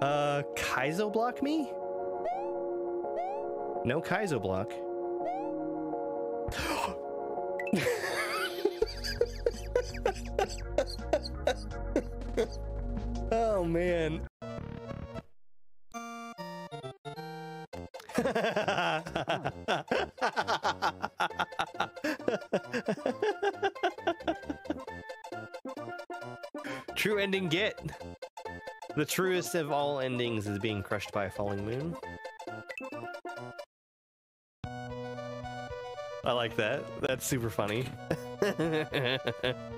Uh, Kaizo block me? No Kaizo block. oh man. True ending get. The truest of all endings is being crushed by a falling moon. I like that. That's super funny.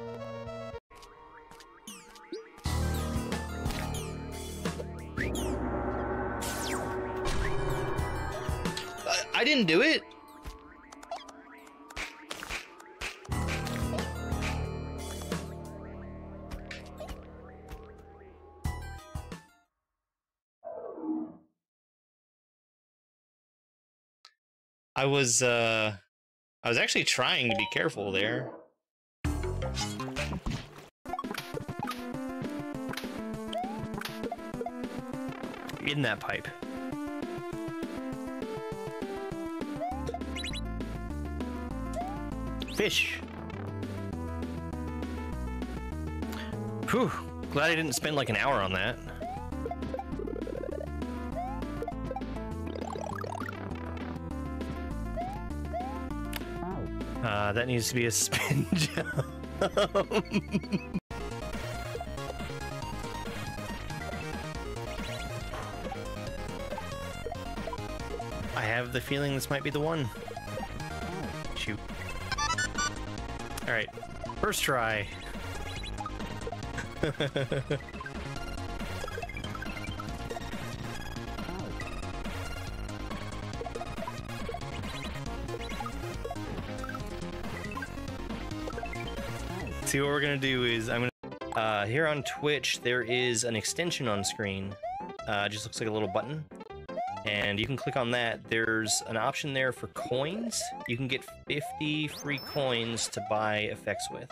I was uh I was actually trying to be careful there. In that pipe. Fish. Whew. Glad I didn't spend like an hour on that. Uh, that needs to be a spin jump. I have the feeling this might be the one. Shoot. Alright, first try. See what we're gonna do is I'm gonna uh, here on Twitch there is an extension on screen. Uh, just looks like a little button, and you can click on that. There's an option there for coins. You can get 50 free coins to buy effects with.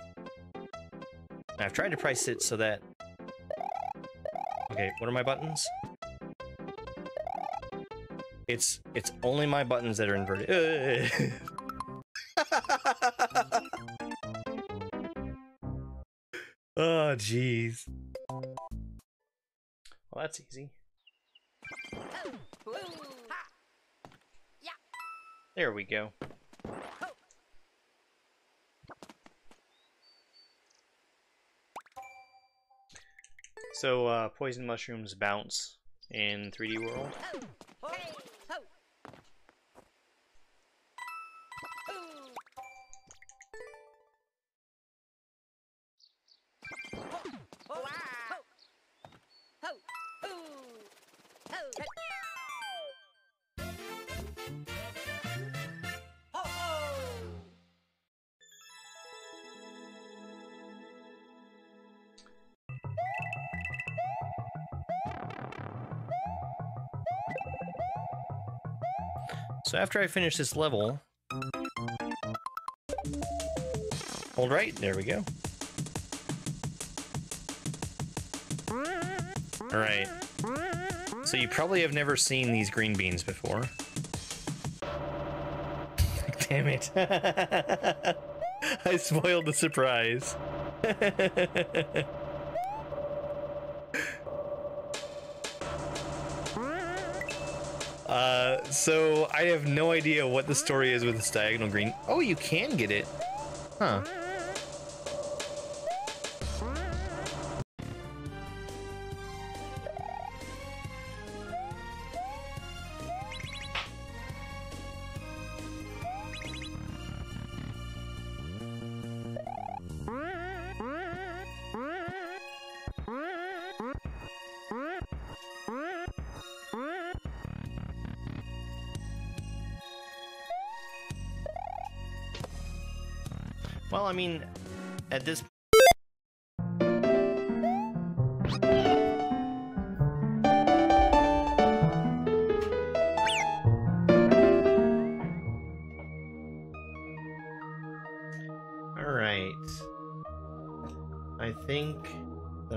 And I've tried to price it so that. Okay, what are my buttons? It's it's only my buttons that are inverted. Oh, jeez. Well, that's easy. There we go. So, uh, poison mushrooms bounce in 3D World. So after I finish this level, hold right, there we go. All right. So you probably have never seen these green beans before. Damn it. I spoiled the surprise. so I have no idea what the story is with this diagonal green. Oh, you can get it. Huh. I mean, at this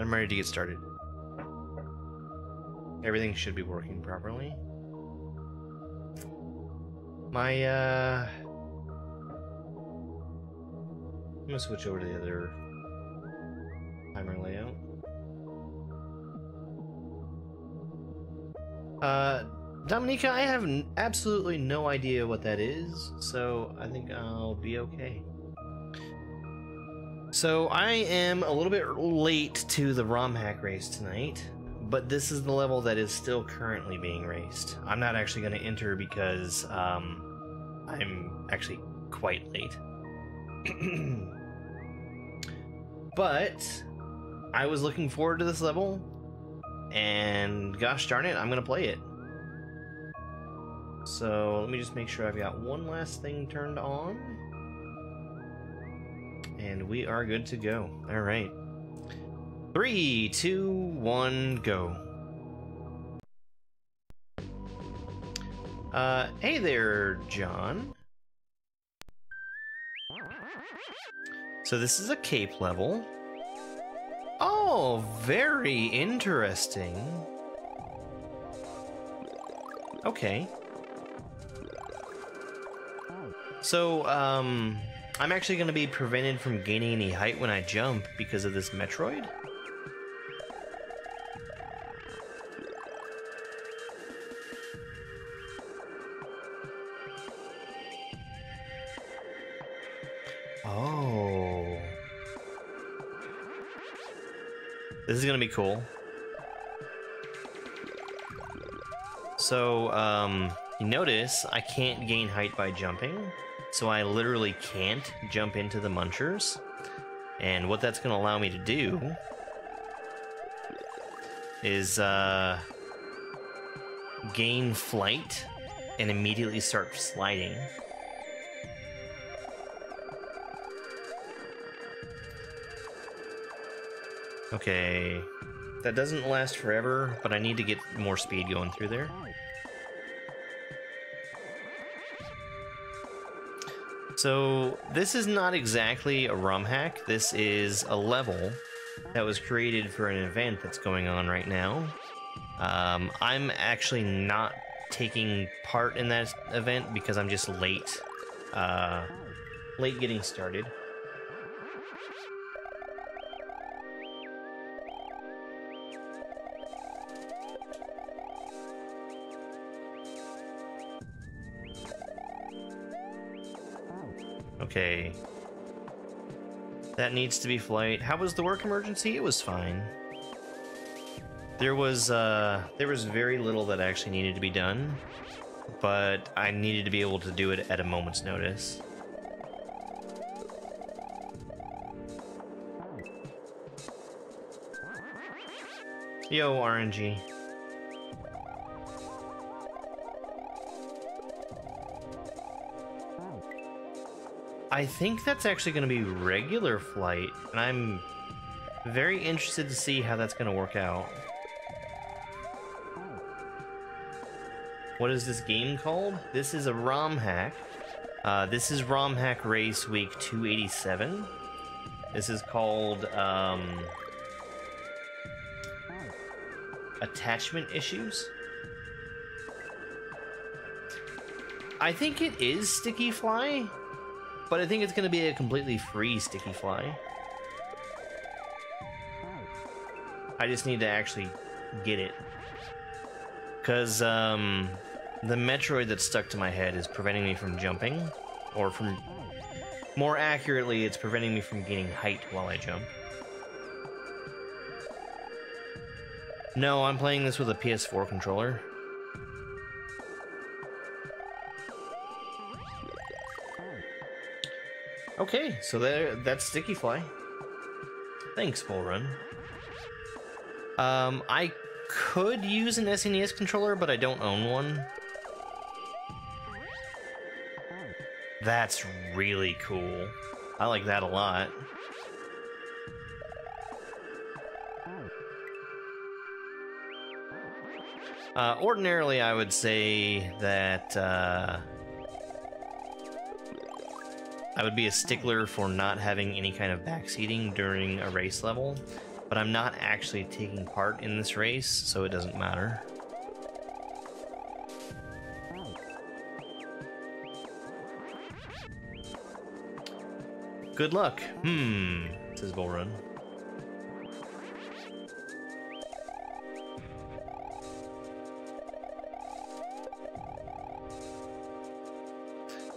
I'm ready to get started. Everything should be working properly. My, uh... gonna switch over to the other timer layout. Uh, Dominica, I have absolutely no idea what that is, so I think I'll be okay. So I am a little bit late to the ROM hack race tonight, but this is the level that is still currently being raced. I'm not actually going to enter because um, I'm actually quite late. but I was looking forward to this level, and gosh darn it, I'm to play it. So let me just make sure I've got one last thing turned on. And we are good to go. All right. Three, two, one, go. Uh, hey there, John. So this is a cape level. Oh, very interesting. Okay. So, um, I'm actually going to be prevented from gaining any height when I jump because of this Metroid. This is to be cool. So, um, you notice I can't gain height by jumping. So I literally can't jump into the munchers. And what that's to allow me to do is uh, gain flight and immediately start sliding. Okay, that doesn't last forever, but I need to get more speed going through there. So this is not exactly a ROM hack. This is a level that was created for an event that's going on right now. Um, I'm actually not taking part in that event because I'm just late, uh, late getting started. Okay. That needs to be flight. How was the work emergency? It was fine. There was uh there was very little that actually needed to be done, but I needed to be able to do it at a moment's notice. Yo, RNG. I think that's actually going to be regular flight, and I'm very interested to see how that's going to work out. What is this game called? This is a ROM hack. Uh, this is ROM hack race week 287. This is called um, attachment issues. I think it is Sticky Fly. But I think it's going to be a completely free sticky fly. I just need to actually get it. Because, um, the Metroid that's stuck to my head is preventing me from jumping. Or from... More accurately, it's preventing me from gaining height while I jump. No, I'm playing this with a PS4 controller. Okay, so there, that's Sticky Fly. Thanks, Bull Run. Um, I could use an SNES controller, but I don't own one. That's really cool. I like that a lot. Uh, ordinarily, I would say that uh, I would be a stickler for not having any kind of backseating during a race level, but I'm not actually taking part in this race, so it doesn't matter. Good luck. Hmm, says Bull Run.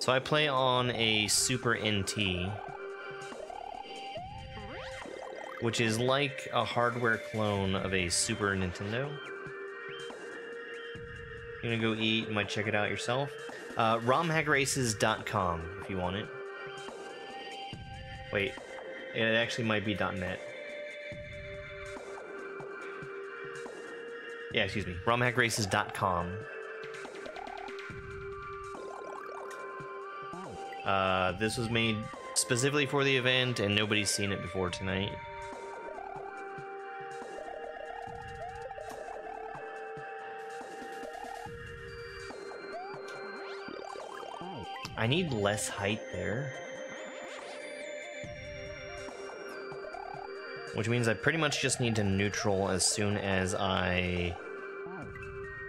So I play on a Super NT, which is like a hardware clone of a Super Nintendo. You're gonna go eat, you might check it out yourself. Uh, RomHackRaces.com if you want it. Wait, it actually might be .net. Yeah, excuse me. RomHackRaces.com. Uh, this was made specifically for the event, and nobody's seen it before tonight. I need less height there. Which means I pretty much just need to neutral as soon as I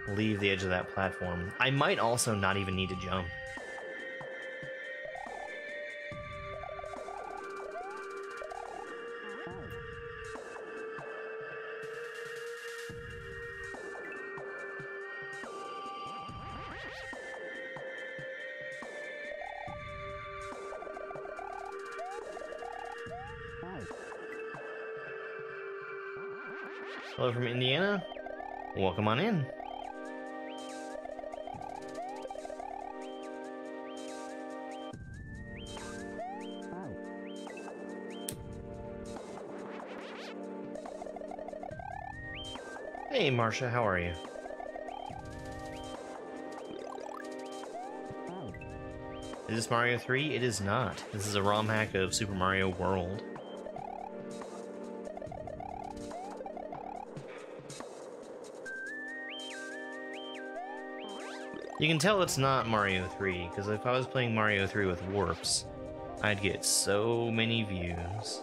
leave the edge of that platform. I might also not even need to jump. Welcome on in. Hey, Marsha, how are you? Is this Mario 3? It is not. This is a ROM hack of Super Mario World. You can tell it's not Mario 3, because if I was playing Mario 3 with warps, I'd get so many views.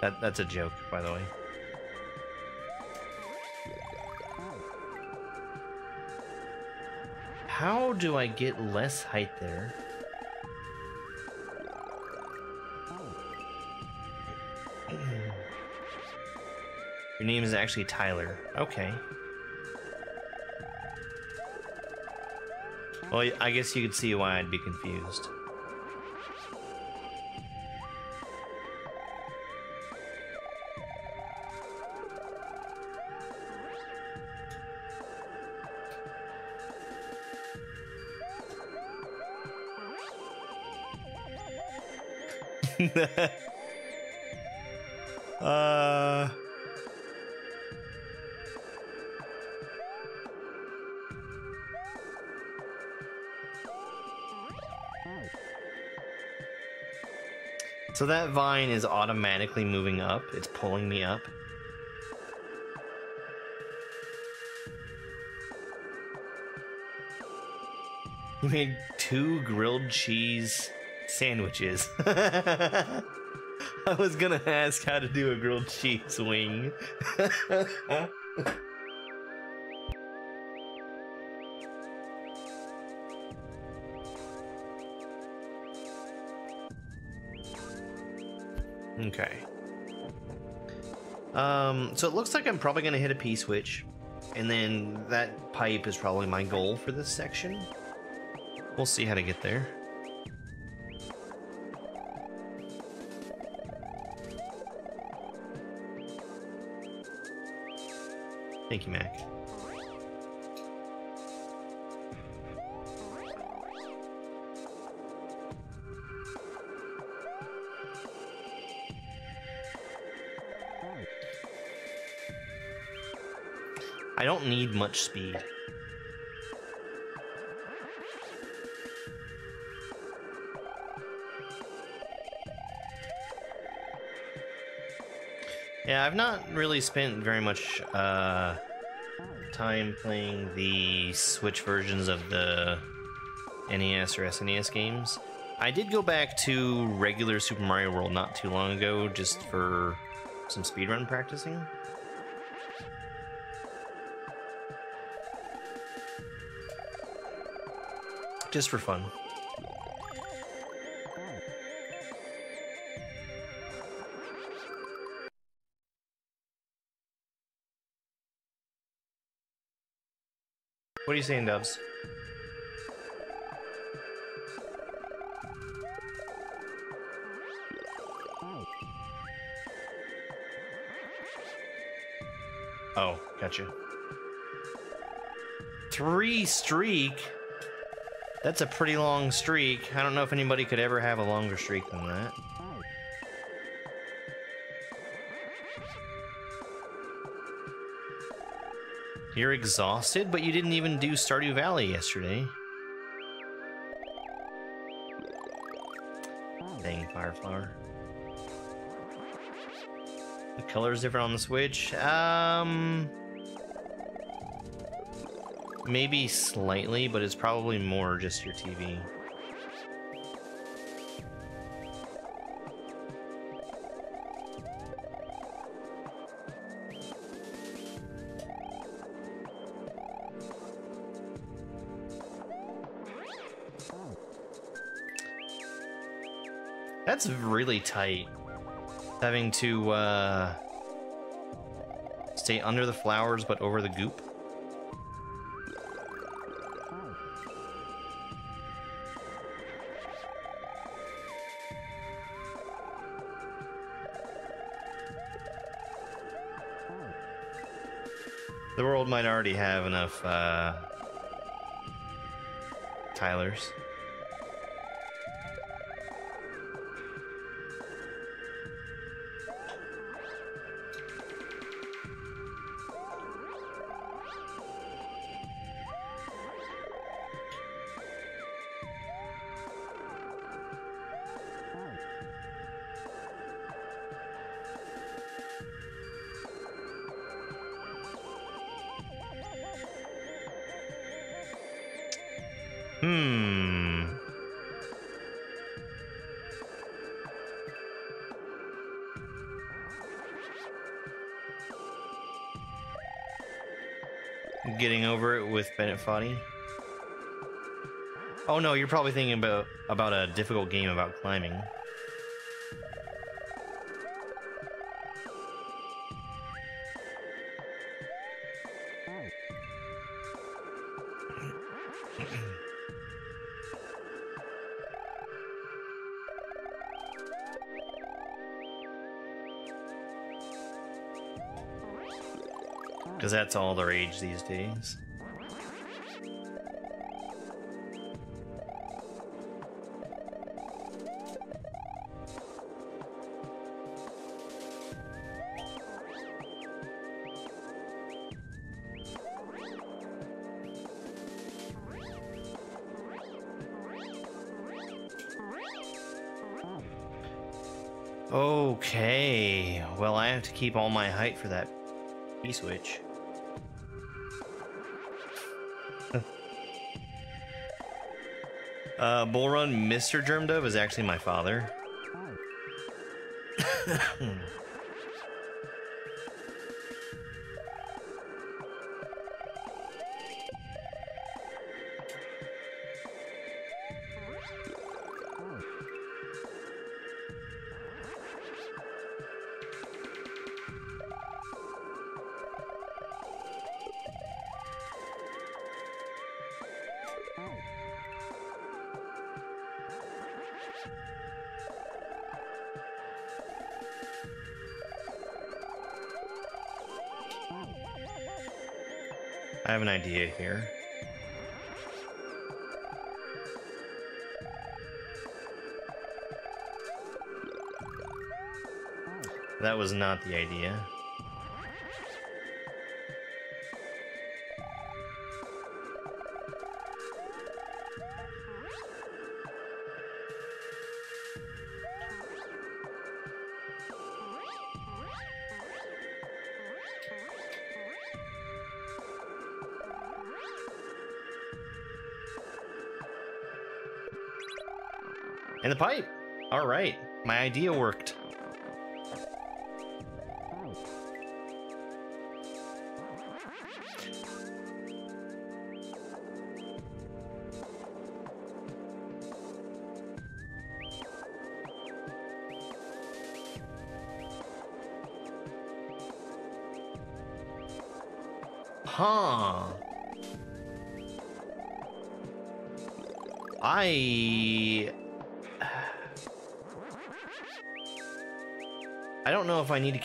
That, that's a joke, by the way. How do I get less height there? Your name is actually Tyler. Okay. Well, I guess you could see why I'd be confused. uh... So that vine is automatically moving up. It's pulling me up. You made two grilled cheese sandwiches. I was gonna ask how to do a grilled cheese wing. Um, so it looks like I'm probably gonna hit a P-switch, and then that pipe is probably my goal for this section. We'll see how to get there. Thank you, Mac. Don't need much speed. Yeah, I've not really spent very much uh, time playing the Switch versions of the NES or SNES games. I did go back to regular Super Mario World not too long ago just for some speedrun practicing. Just for fun. What are you saying, Dubs? Oh, gotcha. Three streak? That's a pretty long streak. I don't know if anybody could ever have a longer streak than that. You're exhausted, but you didn't even do Stardew Valley yesterday. Dang, Fireflower. The color is different on the Switch. Um, maybe slightly, but it's probably more just your TV. That's really tight. Having to uh, stay under the flowers but over the goop. Might already have enough uh, Tylers. Bennett Foddy. Oh no, you're probably thinking about about a difficult game about climbing. Because that's all the rage these days. Keep all my height for that P-switch. uh, Bull Run Mr. Germdove is actually my father. idea here. That was not the idea. In the pipe. All right. My idea worked.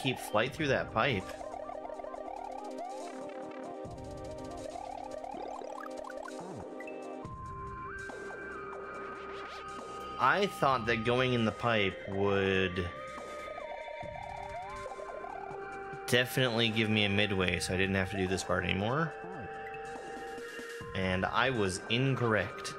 Keep flight through that pipe. I thought that going in the pipe would definitely give me a midway so I didn't have to do this part anymore. And I was incorrect.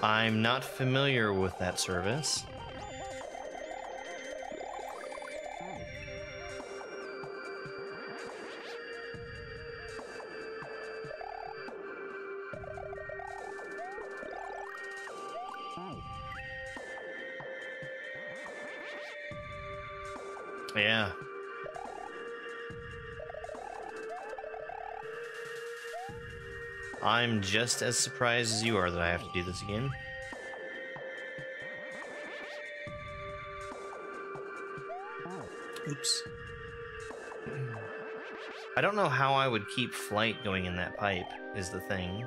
I'm not familiar with that service. Just as surprised as you are that I have to do this again. Oops. I don't know how I would keep flight going in that pipe, is the thing.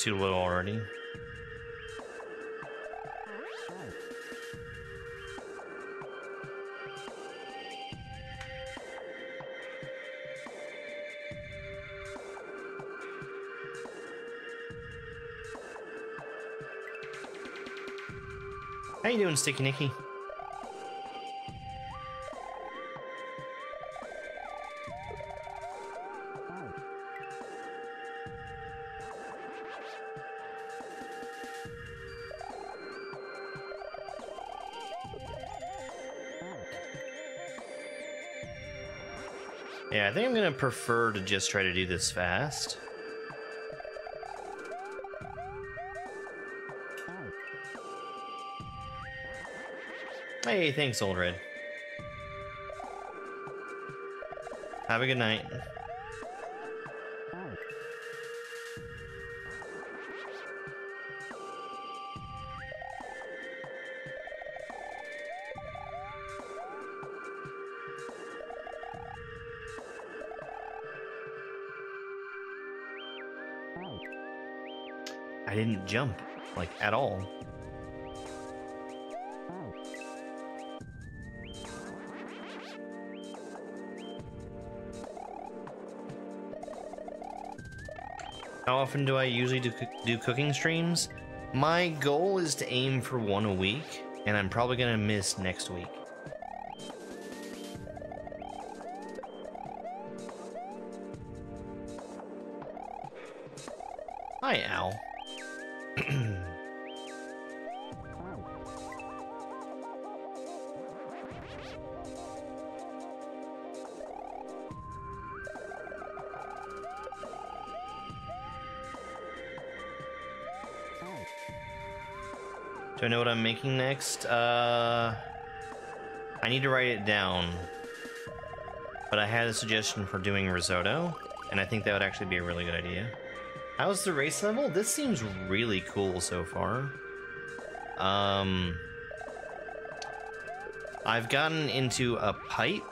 Too low already. How you doing, Sticky Nicky? Gonna prefer to just try to do this fast. Hey, thanks, Old Red. Have a good night. Jump, like, at all. How often do I usually do, do cooking streams? My goal is to aim for one a week, and I'm probably gonna miss next week. Know what I'm making next? Uh, I need to write it down. But I had a suggestion for doing risotto, and I think that would actually be a really good idea. How's the race level? This seems really cool so far. Um, I've gotten into a pipe.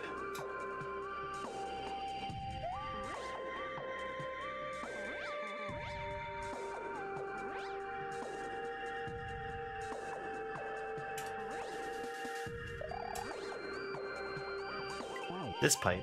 This pipe.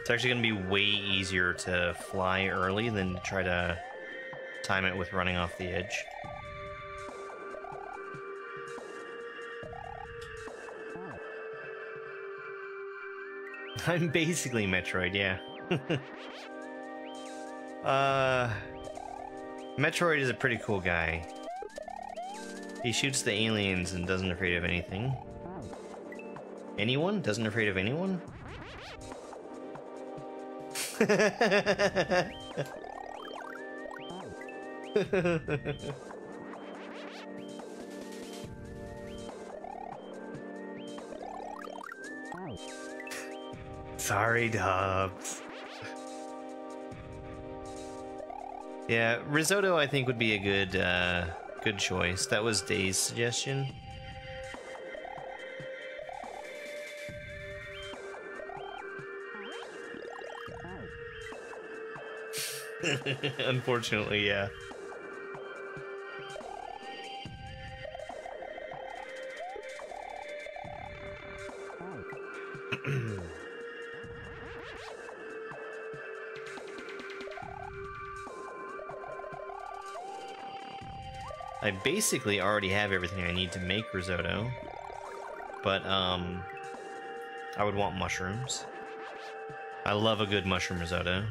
It's actually going to be way easier to fly early than to try to time it with running off the edge. I'm basically Metroid, yeah. uh, Metroid is a pretty cool guy. He shoots the aliens and doesn't afraid of anything. Anyone? Doesn't afraid of anyone? Sorry, Dubs. yeah, risotto I think would be a good uh, good choice. That was Day's suggestion. Unfortunately, yeah. Basically already have everything I need to make risotto, but um, I would want mushrooms. I love a good mushroom risotto.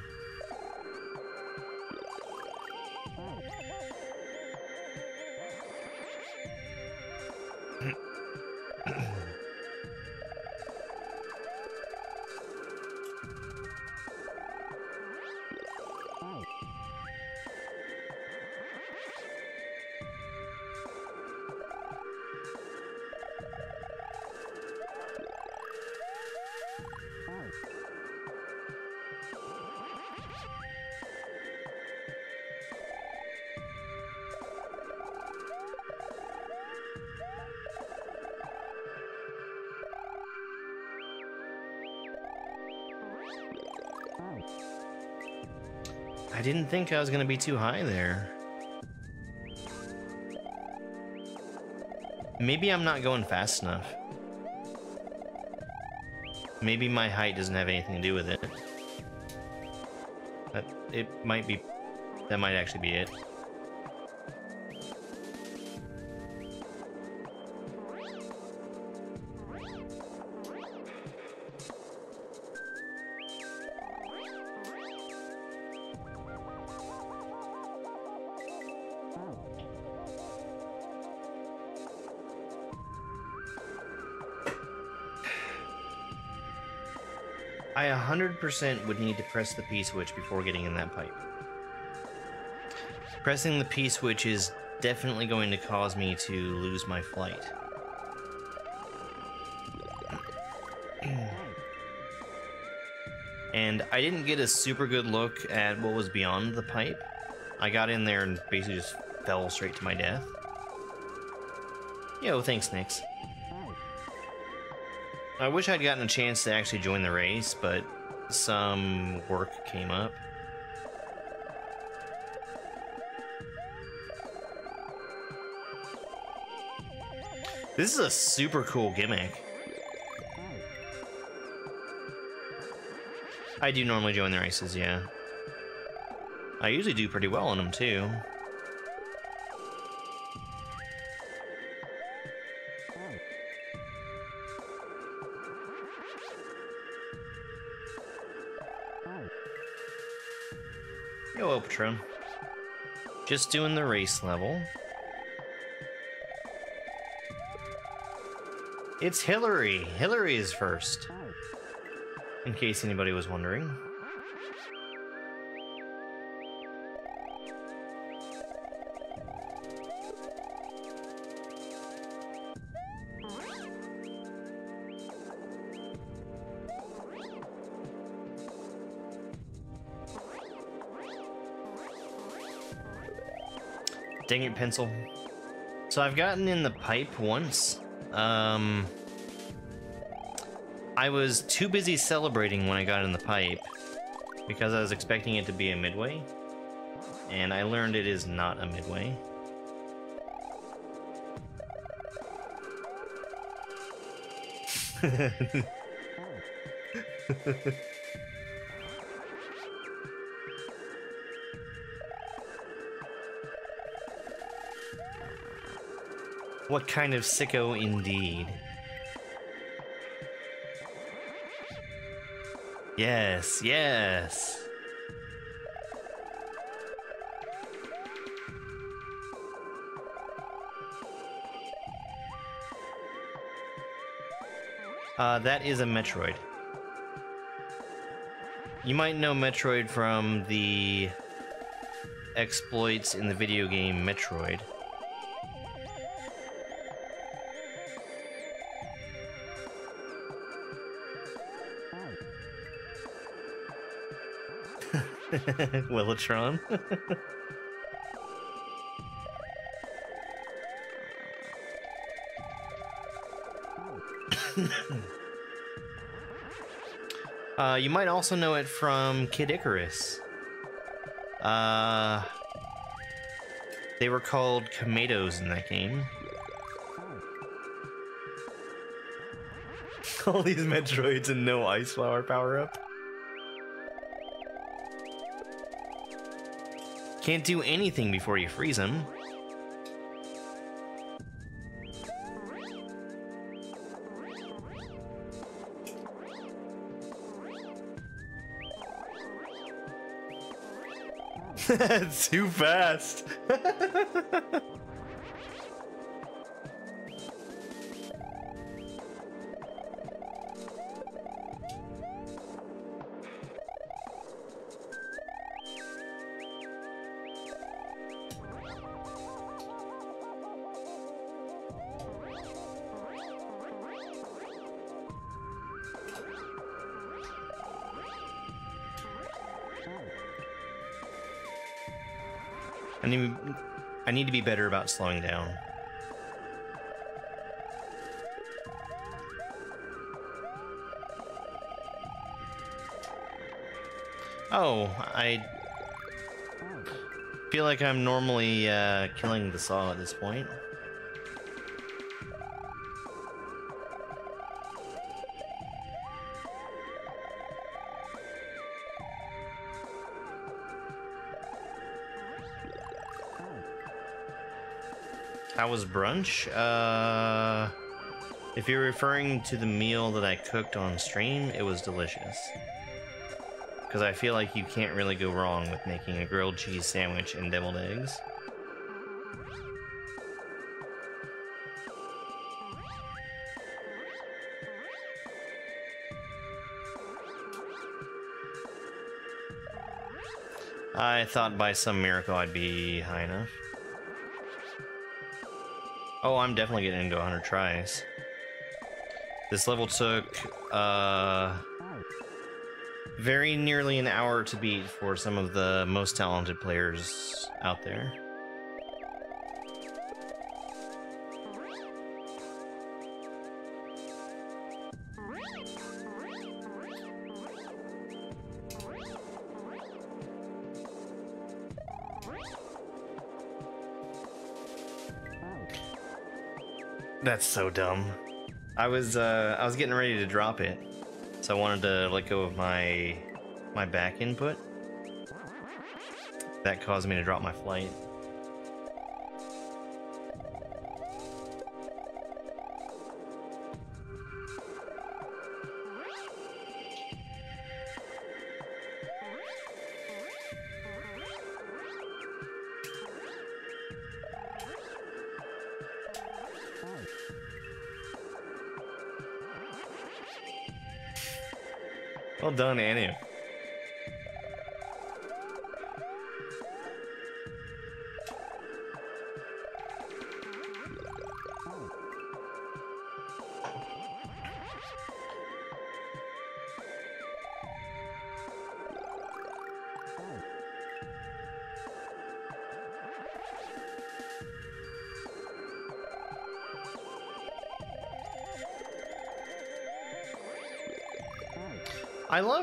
Think I was gonna be too high there. Maybe I'm not going fast enough. Maybe my height doesn't have anything to do with it. That it might be that might actually be it. 100% would need to press the P switch before getting in that pipe. Pressing the P switch is definitely going to cause me to lose my flight. and I didn't get a super good look at what was beyond the pipe. I got in there and basically just fell straight to my death. Yo, thanks, Nix. I wish I'd gotten a chance to actually join the race, but some work came up. This is a super cool gimmick. I do normally join the races, yeah. I usually do pretty well in them, too. Just doing the race level. It's Hillary. Hillary is first. In case anybody was wondering. Dang it, pencil. So I've gotten in the pipe once. Um, I was too busy celebrating when I got in the pipe because I was expecting it to be a midway, and I learned it is not a midway. what kind of sicko indeed. Yes, yes. Uh, that is a Metroid. You might know Metroid from the exploits in the video game Metroid. Willitron. uh, you might also know it from Kid Icarus. Uh, they were called Komaytos in that game. All these Metroids and no Ice Flower power up. Can't do anything before you freeze him. Too fast. need to be better about slowing down. Oh, I feel like I'm normally uh, killing the saw at this point. Was brunch? Uh, if you're referring to the meal that I cooked on stream, it was delicious. Because I feel like you can't really go wrong with making a grilled cheese sandwich and deviled eggs. I thought by some miracle I'd be high enough. Oh, I'm definitely getting into 100 tries. This level took, uh, very nearly an hour to beat for some of the most talented players out there. That's so dumb. I was uh, I was getting ready to drop it, so I wanted to let go of my my back input. That caused me to drop my flight. Done, Anu.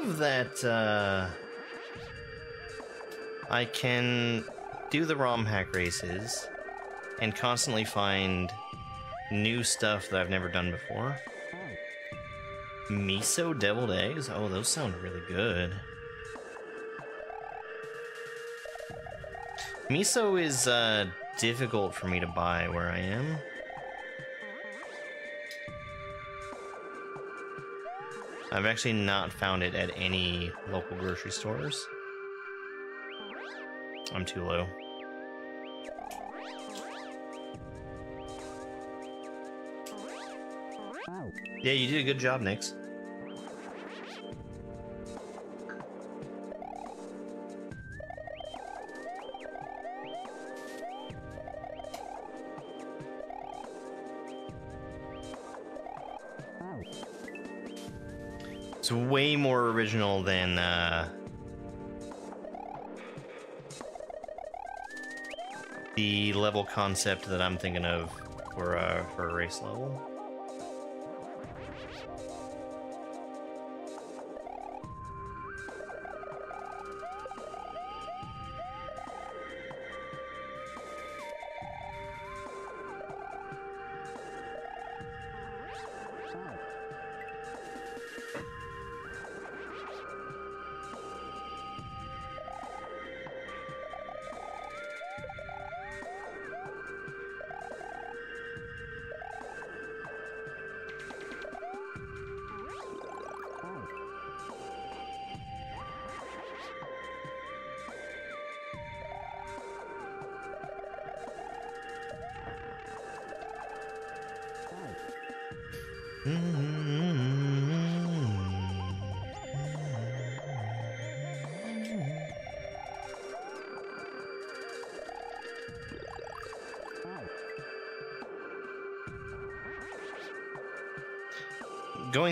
Love that uh, I can do the ROM hack races and constantly find new stuff that I've never done before. Miso deviled eggs? Oh, those sound really good. Miso is uh, difficult for me to buy where I am. I've actually not found it at any local grocery stores. I'm too low. Yeah, you did a good job, Nix. Way more original than uh, the level concept that I'm thinking of for uh, for a race level. Going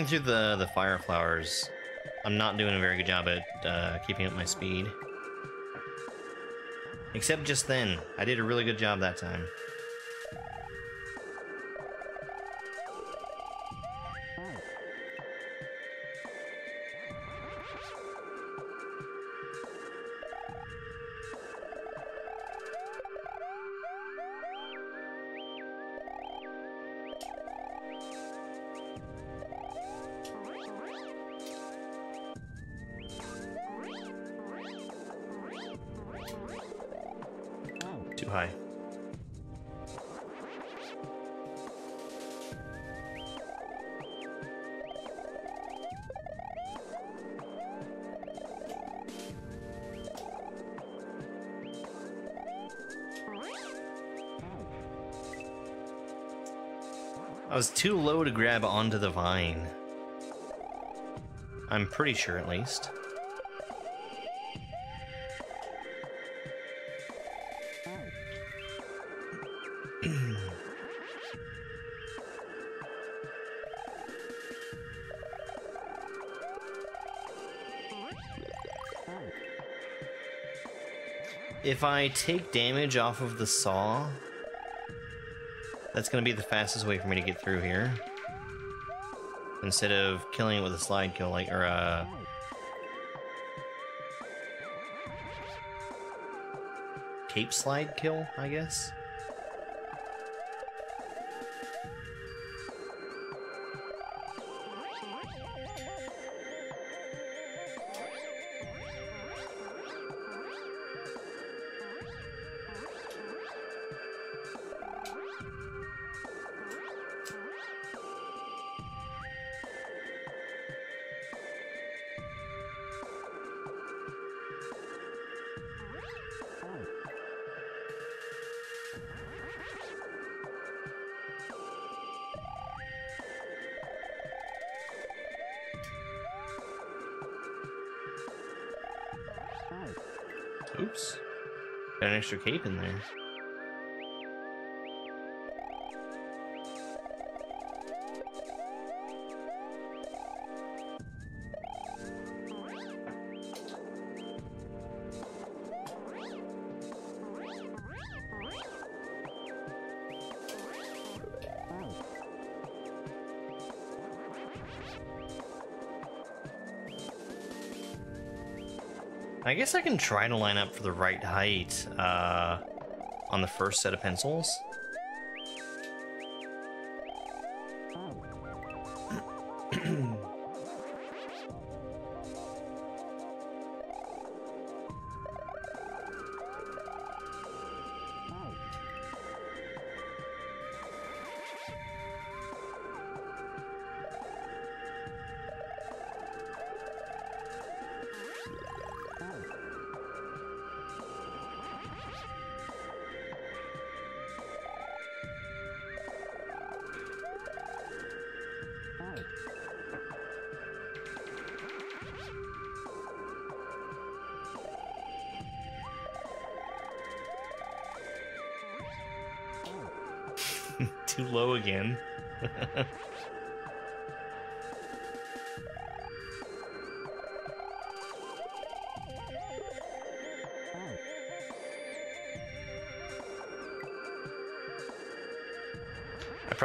through the the fire flowers, I'm not doing a very good job at uh, keeping up my speed. Except just then, I did a really good job that time. To grab onto the vine. I'm pretty sure, at least. If I take damage off of the saw, that's going to be the fastest way for me to get through here. Instead of killing it with a slide kill, like, or uh, a... Cape slide kill, I guess? Extra cape in there. I guess I can try to line up for the right height uh, on the first set of pencils.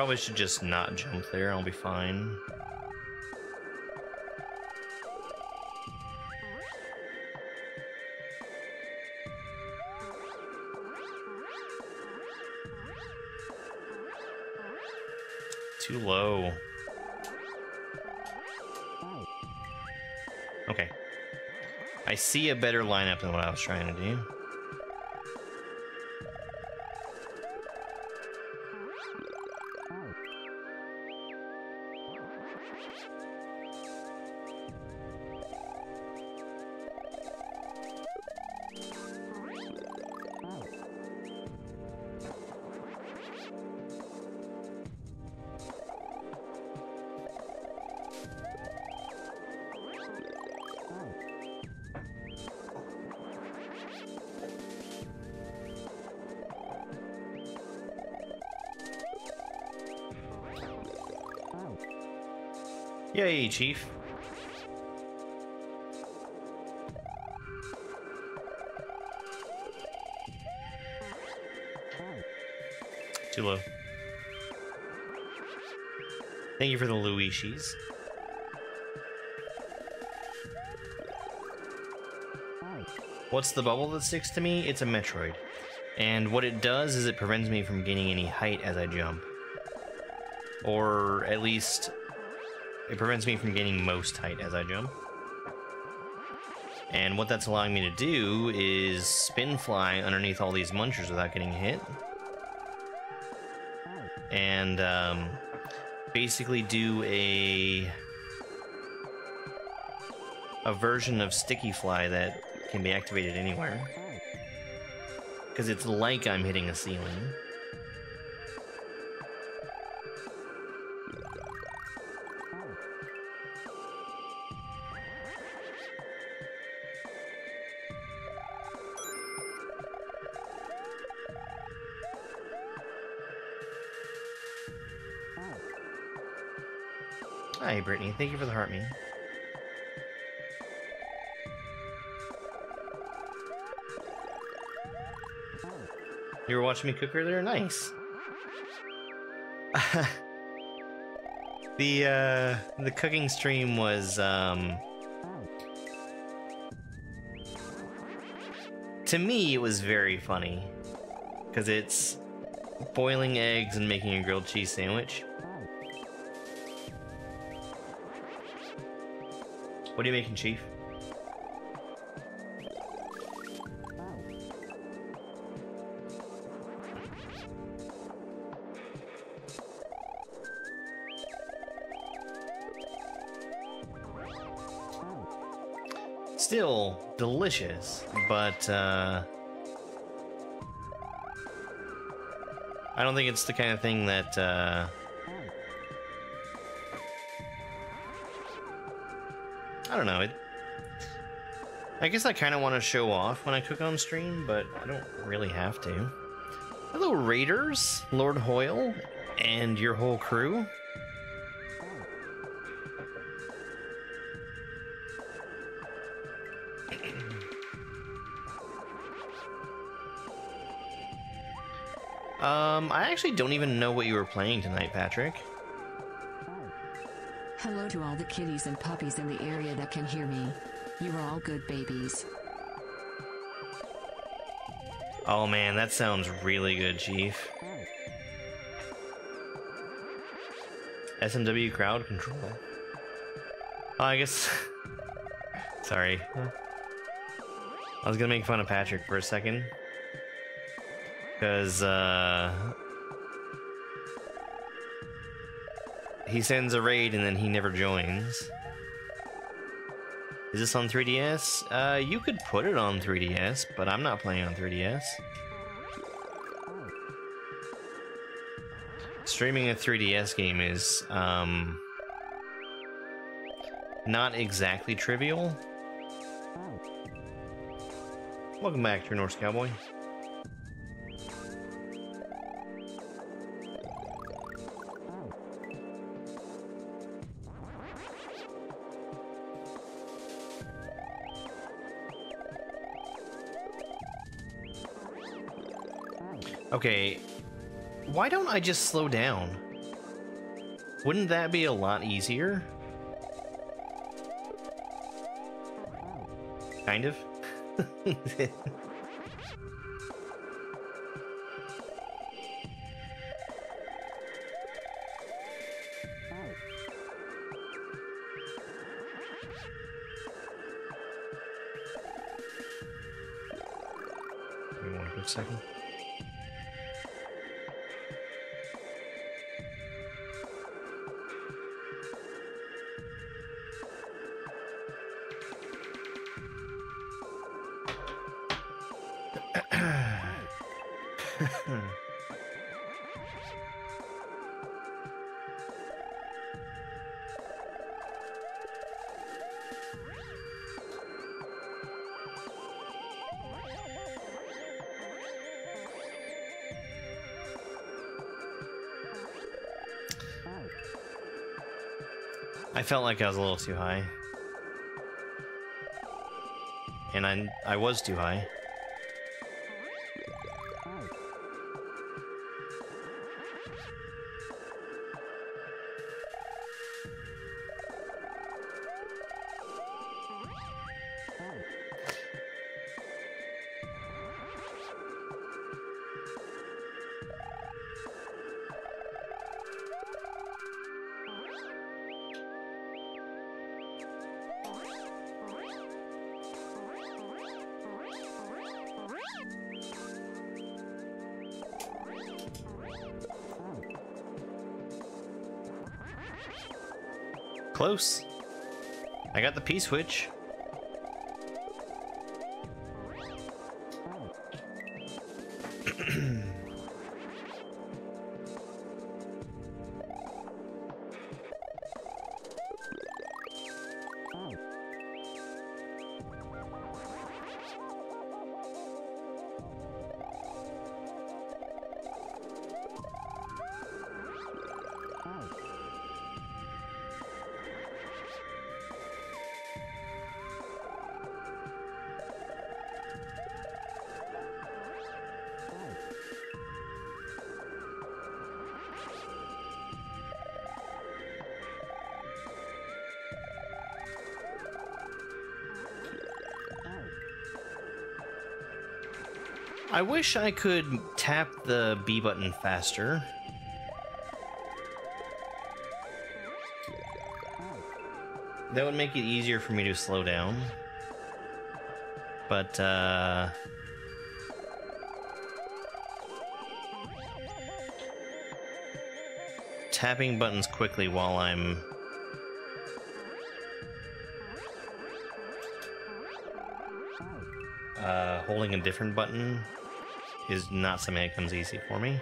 Probably should just not jump there, I'll be fine. Too low. Okay. I see a better lineup than what I was trying to do. Yay, Chief. Too low. Thank you for the Luishis. What's the bubble that sticks to me? It's a Metroid. And what it does is it prevents me from gaining any height as I jump. Or at least it prevents me from gaining most height as I jump. And what that's allowing me to do is spin fly underneath all these munchers without getting hit. And um, basically do a a version of sticky fly that can be activated anywhere. Because it's like I'm hitting a ceiling. Thank you for the heart me. You were watching me cook earlier? Nice. the uh the cooking stream was um to me it was very funny because it's boiling eggs and making a grilled cheese sandwich. What are you making, Chief? Still delicious, but uh, I don't think it's the kind of thing that uh, I don't know. It I guess I kind of want to show off when I cook on stream, but I don't really have to. Hello, Raiders, Lord Hoyle, and your whole crew. Um, I actually don't even know what you were playing tonight, Patrick. To all the kitties and puppies in the area that can hear me. You are all good babies. Oh man, that sounds really good, Chief. SMW crowd control. Oh, I guess. Sorry. I was gonna make fun of Patrick for a second. Because, uh. He sends a raid and then he never joins. Is this on 3DS? Uh, you could put it on 3DS, but I'm not playing on 3DS. Streaming a 3DS game is, um, not exactly trivial. Welcome back, True Norse Cowboy. Okay, why don't I just slow down? Wouldn't that be a lot easier? Kind of. felt like I was a little too high. And I, I was too high. Close. I got the P I wish I could tap the B button faster. That would make it easier for me to slow down. But, uh... Tapping buttons quickly while I'm uh, holding a different button is not something that comes easy for me.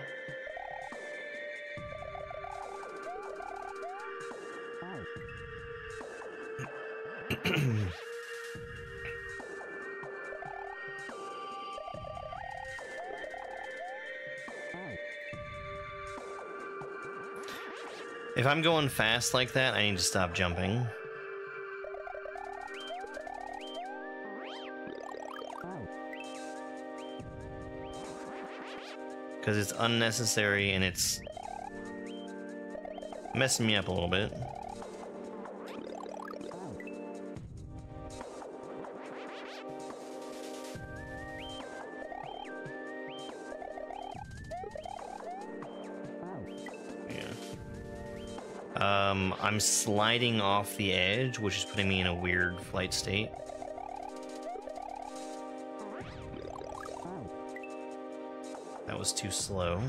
if I'm going fast like that, I need to stop jumping. Because it's unnecessary and it's messing me up a little bit. Yeah. Um, I'm sliding off the edge, which is putting me in a weird flight state. Was too slow.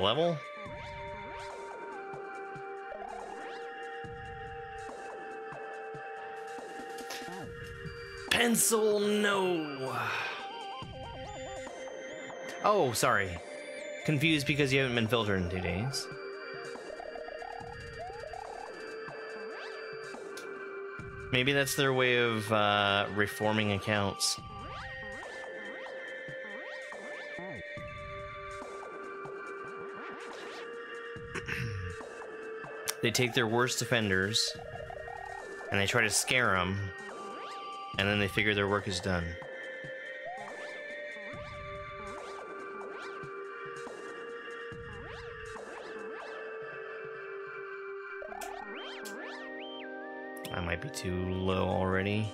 Level? Pencil, no. Oh, sorry. Confused because you haven't been filtered in two days. Maybe that's their way of uh, reforming accounts. They take their worst offenders and they try to scare them, and then they figure their work is done. I might be too low already.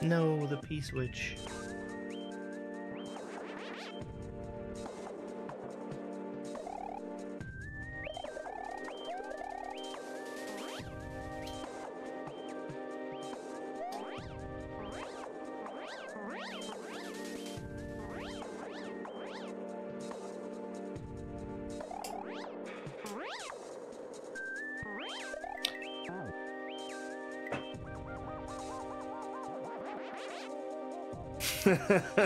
No, the P I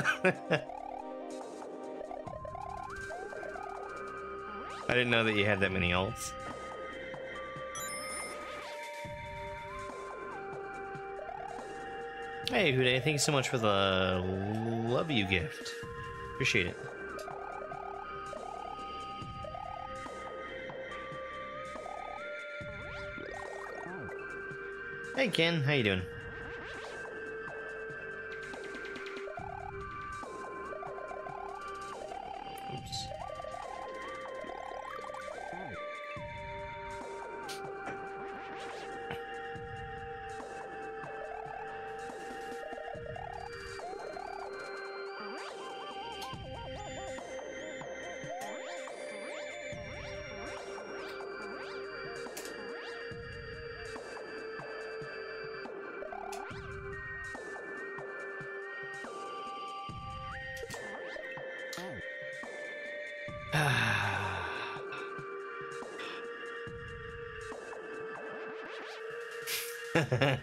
didn't know that you had that many alts. Hey, Hude, thank you so much for the love you gift. Appreciate it. Hey, Ken, how you doing? Oops. I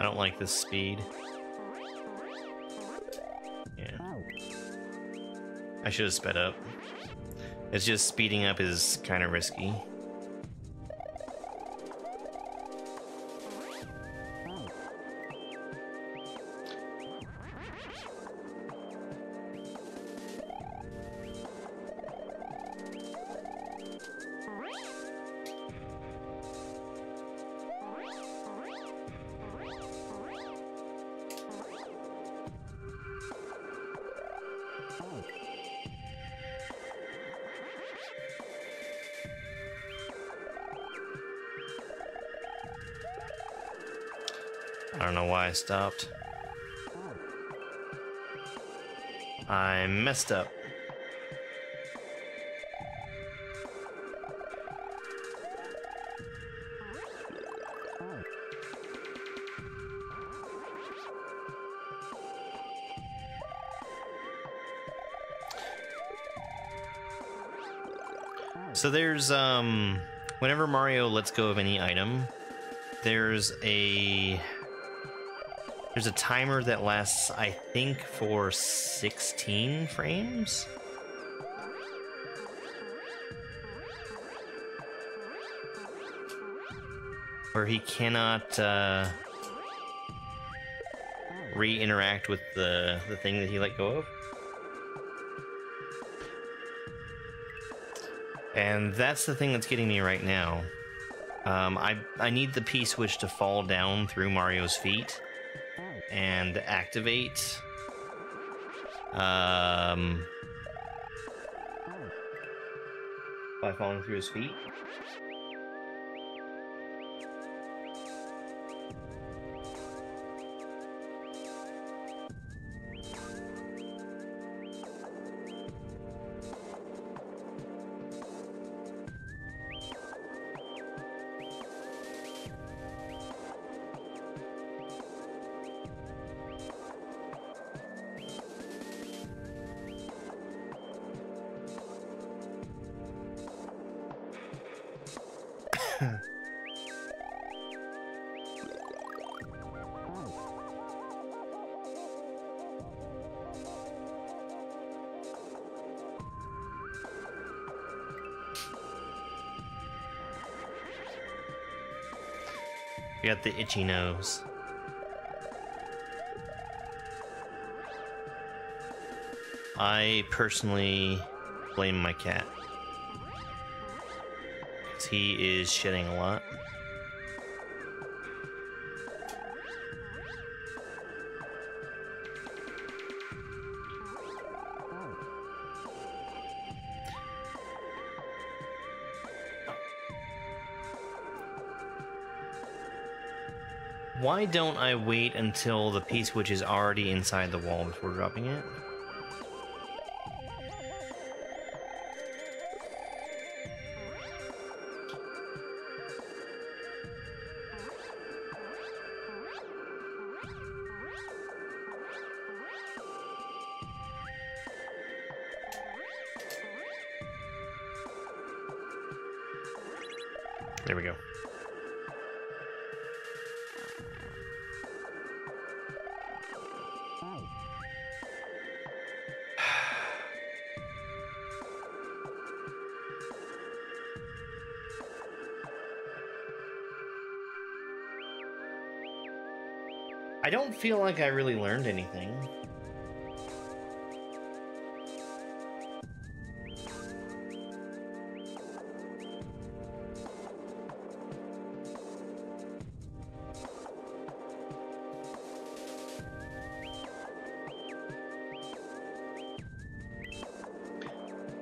don't like this speed. Yeah. I should have sped up. It's just speeding up is kind of risky. Stopped. I messed up. So there's um whenever Mario lets go of any item, there's a there's a timer that lasts I think for 16 frames. Where he cannot uh, re-interact with the the thing that he let go of. And that's the thing that's getting me right now. Um, I, I need the P-switch to fall down through Mario's feet and activate. Um, by falling through his feet. The itchy nose. I personally blame my cat. Because he is shedding a lot. Why don't I wait until the P-switch is already inside the wall before dropping it? Feel like I really learned anything.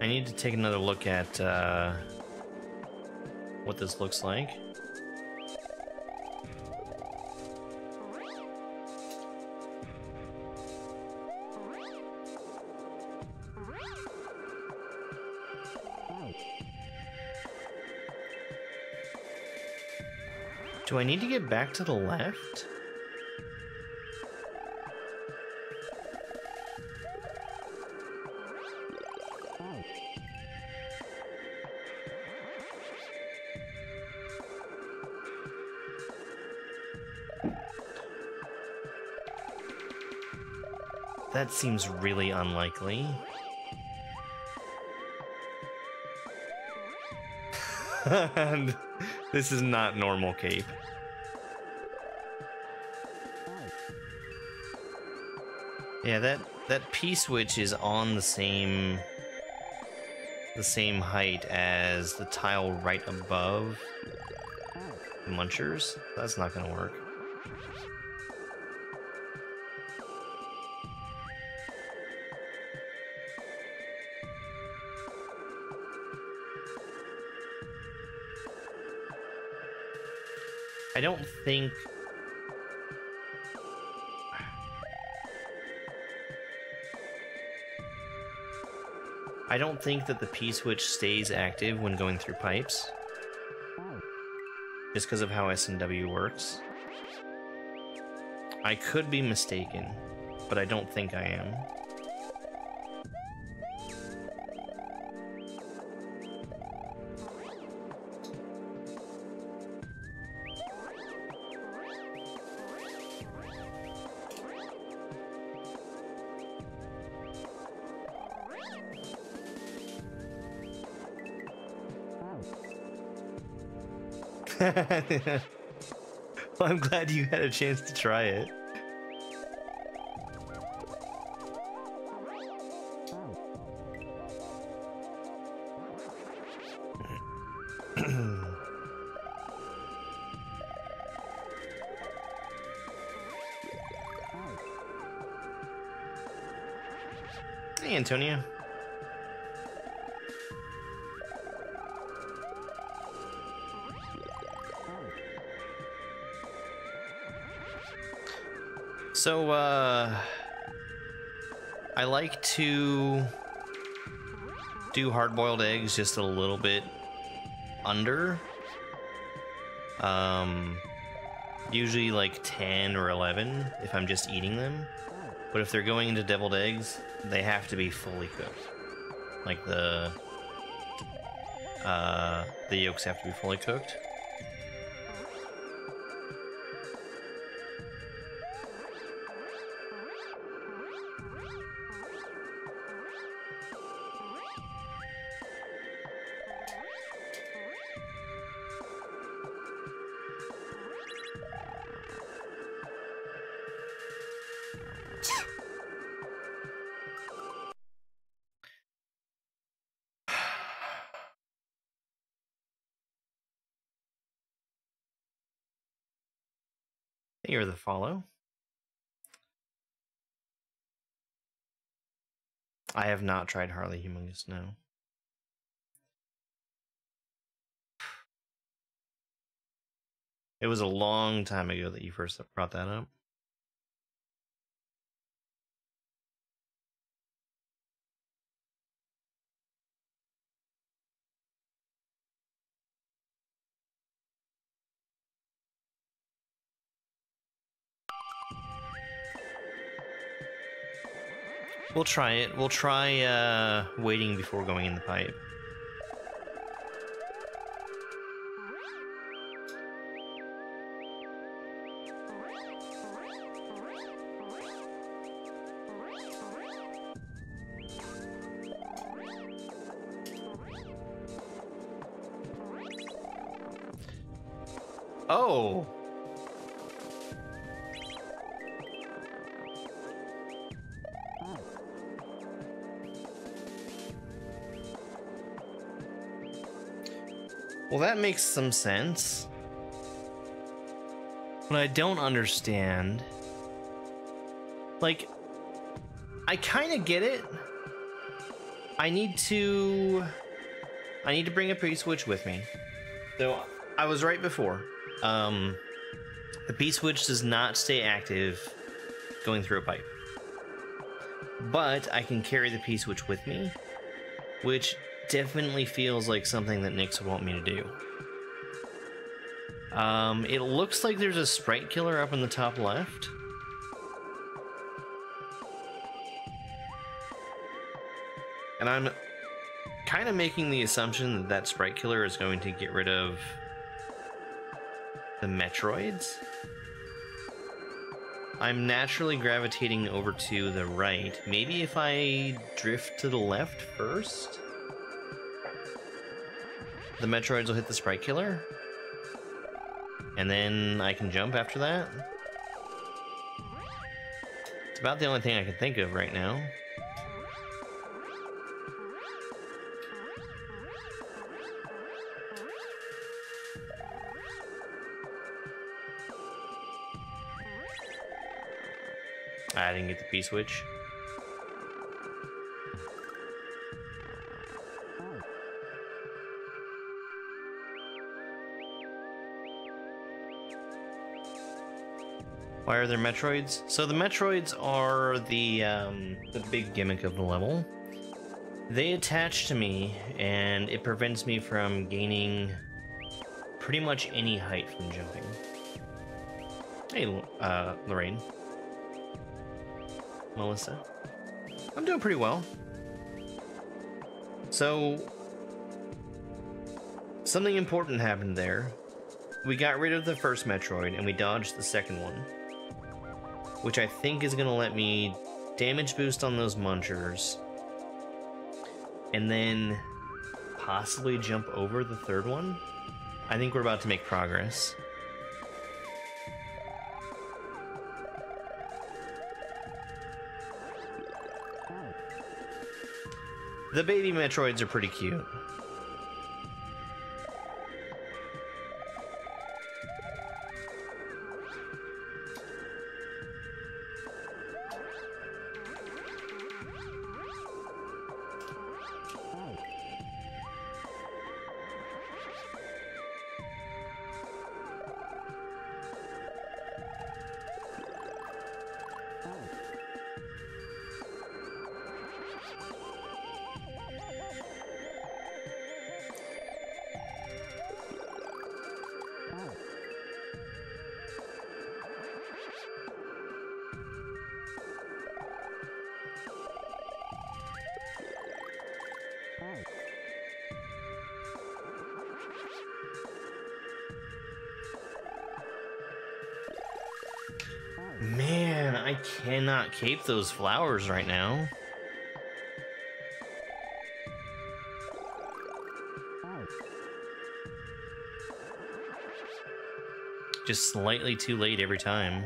I need to take another look at uh, what this looks like. Do I need to get back to the left? That seems really unlikely. this is not normal cape. Yeah, that that P switch is on the same the same height as the tile right above the munchers. That's not gonna work. I don't think I don't think that the P switch stays active when going through pipes. Just because of how SMW works. I could be mistaken, but I don't think I am. well, I'm glad you had a chance to try it. hey, Antonio. Like to do hard-boiled eggs just a little bit under. Um, usually like 10 or 11 if I'm just eating them. But if they're going into deviled eggs, they have to be fully cooked. Like the, uh, the yolks have to be fully cooked. Tried Harley Humongous, no. It was a long time ago that you first brought that up. We'll try it. We'll try uh, waiting before going in the pipe. Makes some sense. What I don't understand, like, I kind of get it. I need to, I need to bring a a P-switch with me. So I was right before. Um, the P-switch does not stay active going through a pipe, but I can carry the P-switch with me, which definitely feels like something that Nix would want me to do. Um, it looks like there's a sprite killer up in the top left. And I'm kind of making the assumption that that sprite killer is going to get rid of the Metroids. I'm naturally gravitating over to the right. Maybe if I drift to the left first? the Metroids will hit the Sprite Killer. And then I can jump after that. It's about the only thing I can think of right now. Ah, I didn't get the P-switch. Why are there Metroids? So the Metroids are the um, the big gimmick of the level. They attach to me, and it prevents me from gaining pretty much any height from jumping. Hey, uh, Lorraine. Melissa. I'm doing pretty well. So, something important happened there. We got rid of the first Metroid and we dodged the second one. Which I think is going to let me damage boost on those munchers. And then possibly jump over the third one. I think we're about to make progress. The baby Metroids are pretty cute. Cannot cape those flowers right now. Just slightly too late every time.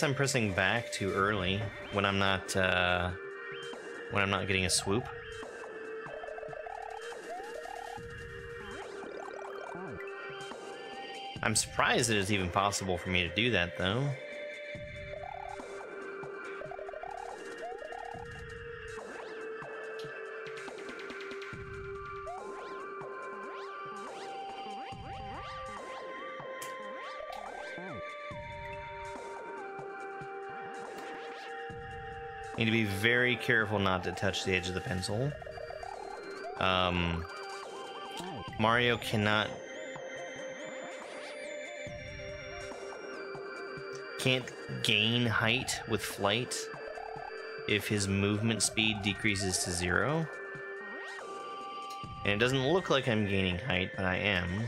Guess I'm pressing back too early when I'm not uh, when I'm not getting a swoop. I'm surprised it is even possible for me to do that though. Careful not to touch the edge of the pencil. Um, Mario cannot can't gain height with flight if his movement speed decreases to zero. And it doesn't look like I'm gaining height, but I am.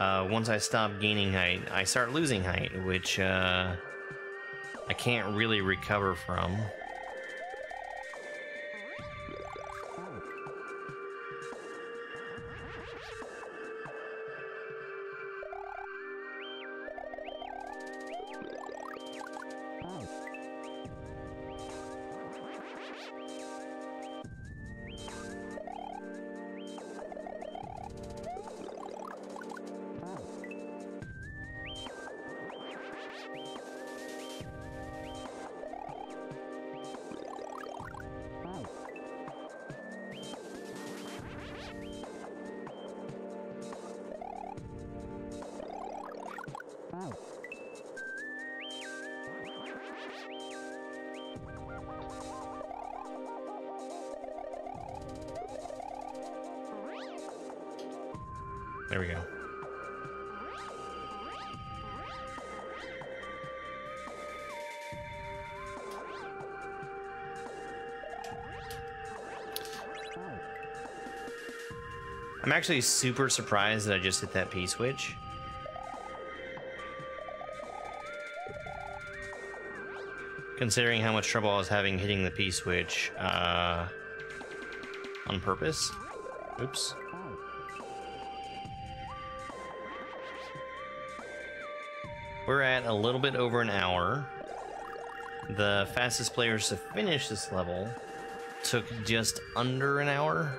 Uh, once I stop gaining height, I start losing height, which uh, I can't really recover from. There we go. I'm actually super surprised that I just hit that P switch. Considering how much trouble I was having hitting the P switch, uh, on purpose. Oops. We're at a little bit over an hour. The fastest players to finish this level took just under an hour.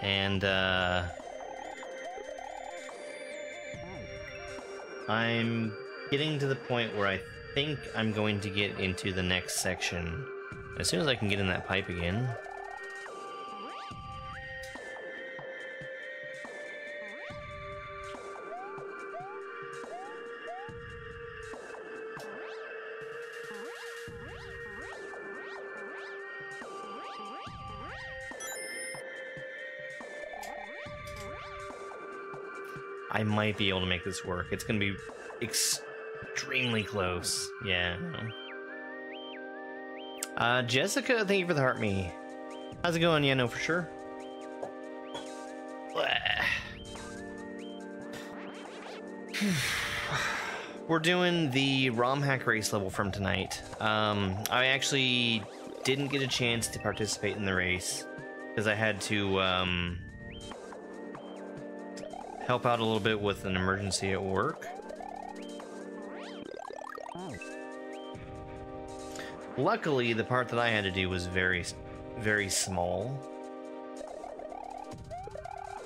And, uh... I'm getting to the point where I think I'm going to get into the next section as soon as I can get in that pipe again. Might be able to make this work. It's gonna be extremely close. Yeah. Uh, Jessica, thank you for the heart me. How's it going? Yeah, no, for sure. We're doing the ROM hack race level from tonight. Um, I actually didn't get a chance to participate in the race because I had to um, help out a little bit with an emergency at work. Luckily, the part that I had to do was very, very small.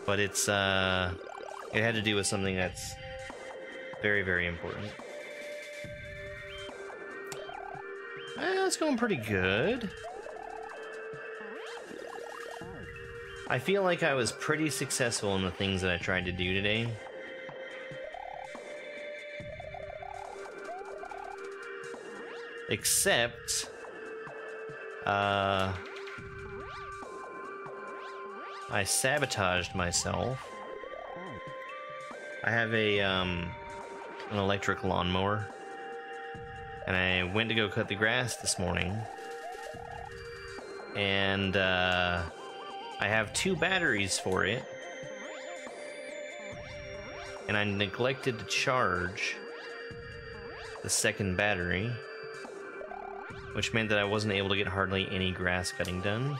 But it's, uh, it had to do with something that's very, very important. Eh, it's going pretty good. I feel like I was pretty successful in the things that I tried to do today. Except... Uh... I sabotaged myself. I have a, um... An electric lawnmower. And I went to go cut the grass this morning. And, uh... I have two batteries for it. And I neglected to charge the second battery. Which meant that I wasn't able to get hardly any grass cutting done.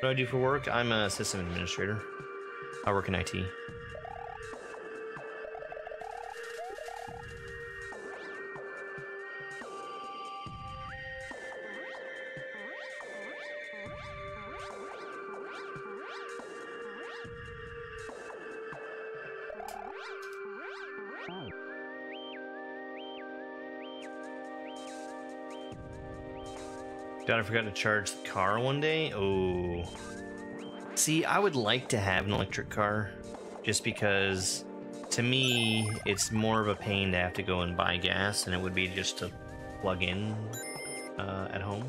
What do I do for work? I'm a system administrator. I work in IT. I forgot to charge the car one day. Oh. See, I would like to have an electric car just because to me it's more of a pain to have to go and buy gas than it would be just to plug in uh, at home.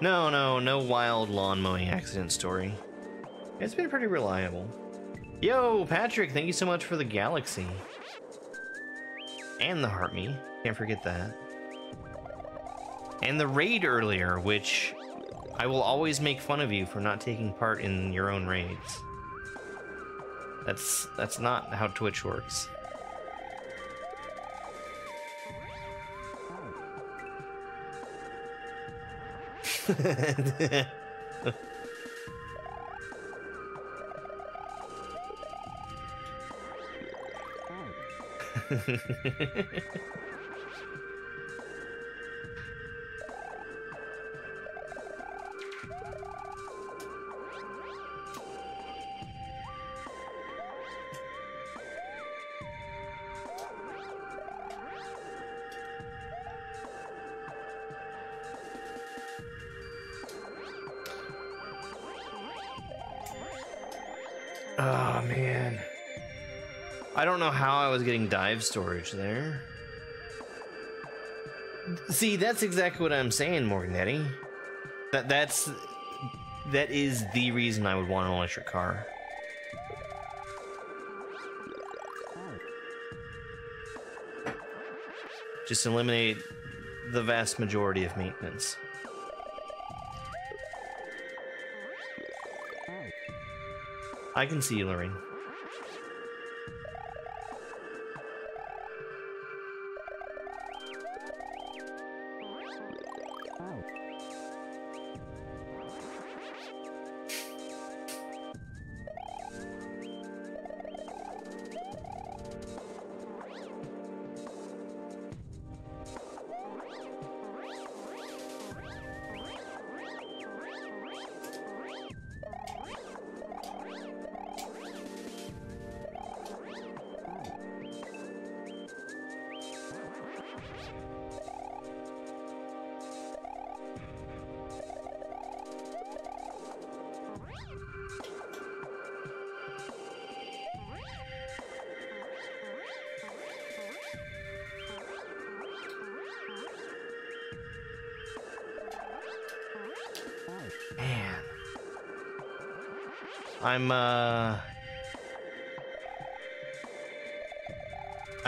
No, no, no wild lawn mowing accident story. It's been pretty reliable. Yo, Patrick, thank you so much for the galaxy. And the heart me. Can't forget that and the raid earlier, which I will always make fun of you for not taking part in your own raids. That's that's not how Twitch works. was getting dive storage there. See, that's exactly what I'm saying, Morganetti. That that's that is the reason I would want an electric car. Just eliminate the vast majority of maintenance. I can see you, Lorraine.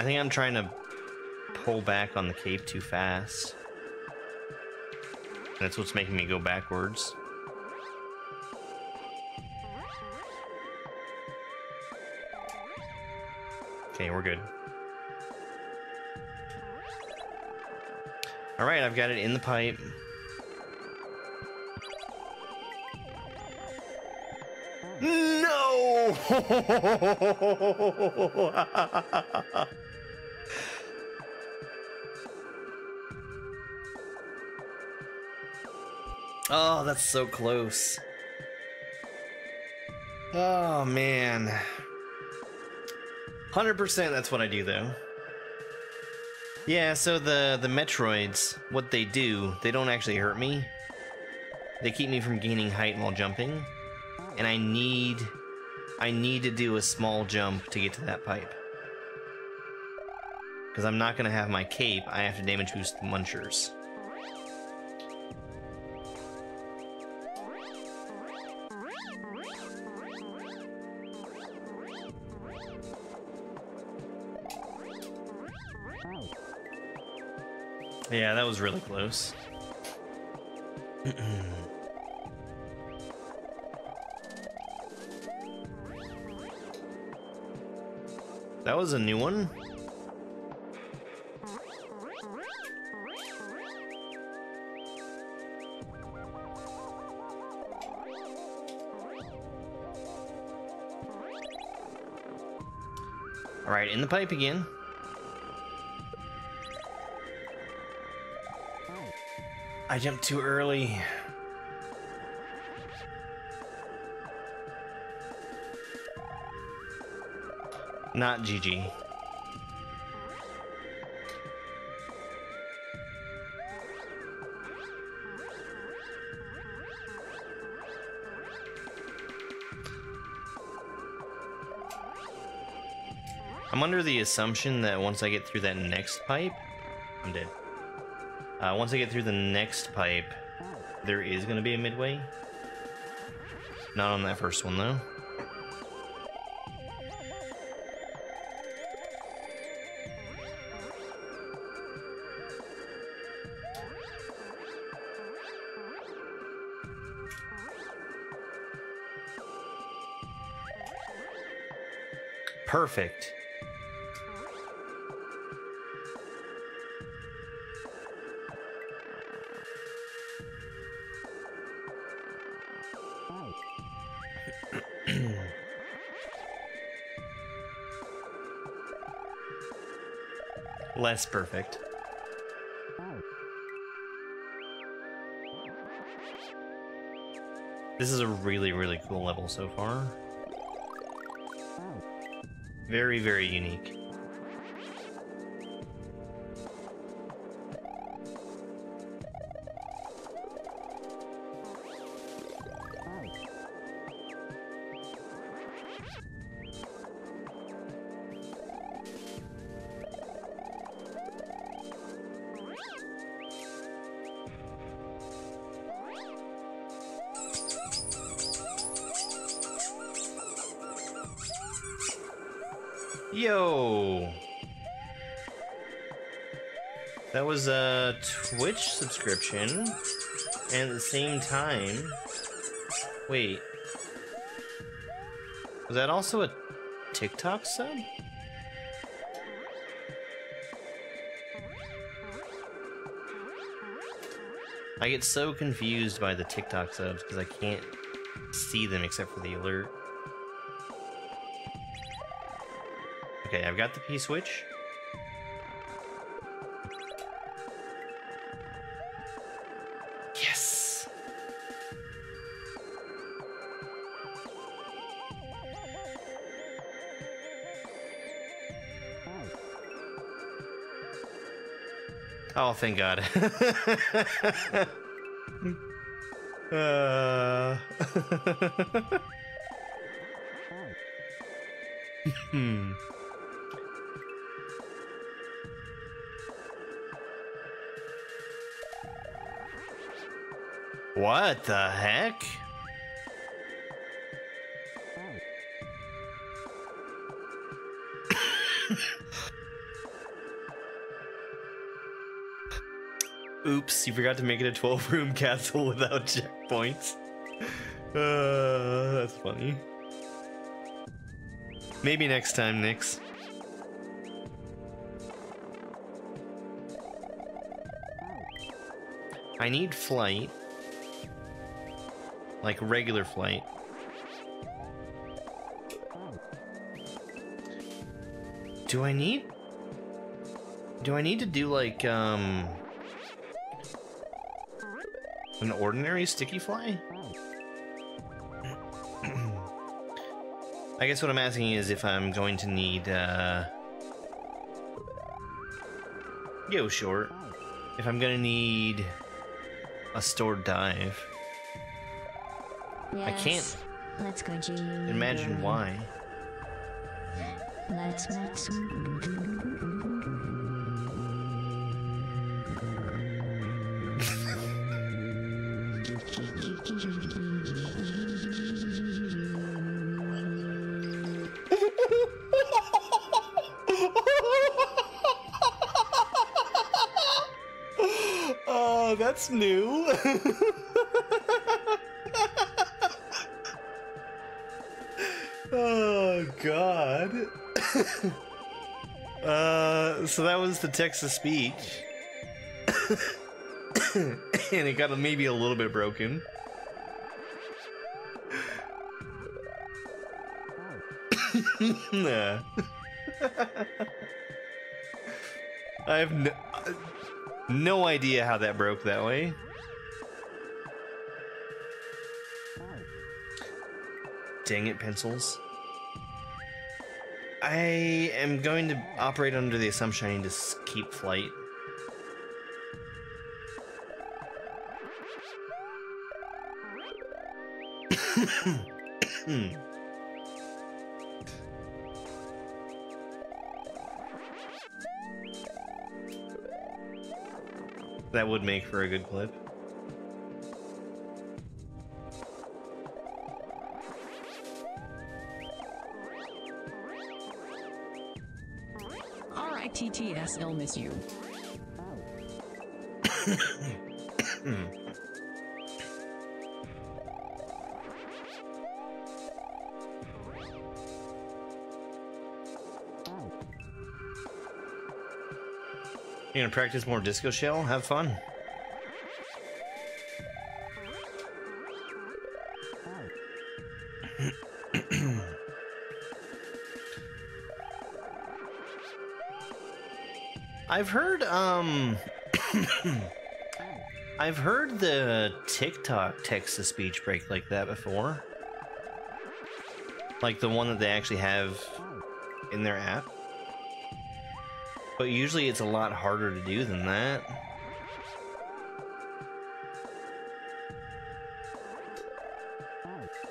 I think I'm trying to pull back on the cape too fast. That's what's making me go backwards. Okay, we're good. Alright, I've got it in the pipe. No! oh, that's so close. Oh, man. 100% that's what I do, though. Yeah, so the, the Metroids, what they do, they don't actually hurt me. They keep me from gaining height while jumping and I need I need to do a small jump to get to that pipe. Because I'm not going to have my cape, I have to damage boost the munchers. Yeah, that was really close. That was a new one? Alright, in the pipe again. I jumped too early. Not GG. I'm under the assumption that once I get through that next pipe, I'm dead. Uh, once I get through the next pipe, there is going to be a midway. Not on that first one, though. Perfect. Less perfect. This is a really, really cool level so far. Very, very unique. Twitch subscription, and at the same time... Wait. Was that also a TikTok sub? I get so confused by the TikTok subs because I can't see them except for the alert. Okay, I've got the P-switch. Oh, thank God. uh... hmm. What the heck? Oops, you forgot to make it a 12 room castle without checkpoints. Uh, that's funny. Maybe next time, Nix. I need flight. Like regular flight. Do I need... Do I need to do like, um... An ordinary sticky fly? I guess what I'm asking is if I'm going to need, uh... Yo, short. If I'm gonna need a stored dive. I can't Yes. Let's go, imagine why. Let's let's. Text speech, and it got maybe a little bit broken. Nah. I have no, no idea how that broke that way. Dang it, pencils. I am going to operate under the assumption I need to keep flight. That would make for a good clip. R-I-T-T-S, I'll miss you. You gonna practice more disco shell? Have fun. I've heard um I've heard the TikTok text to speech break like that before. Like the one that they actually have in their app. But usually it's a lot harder to do than that.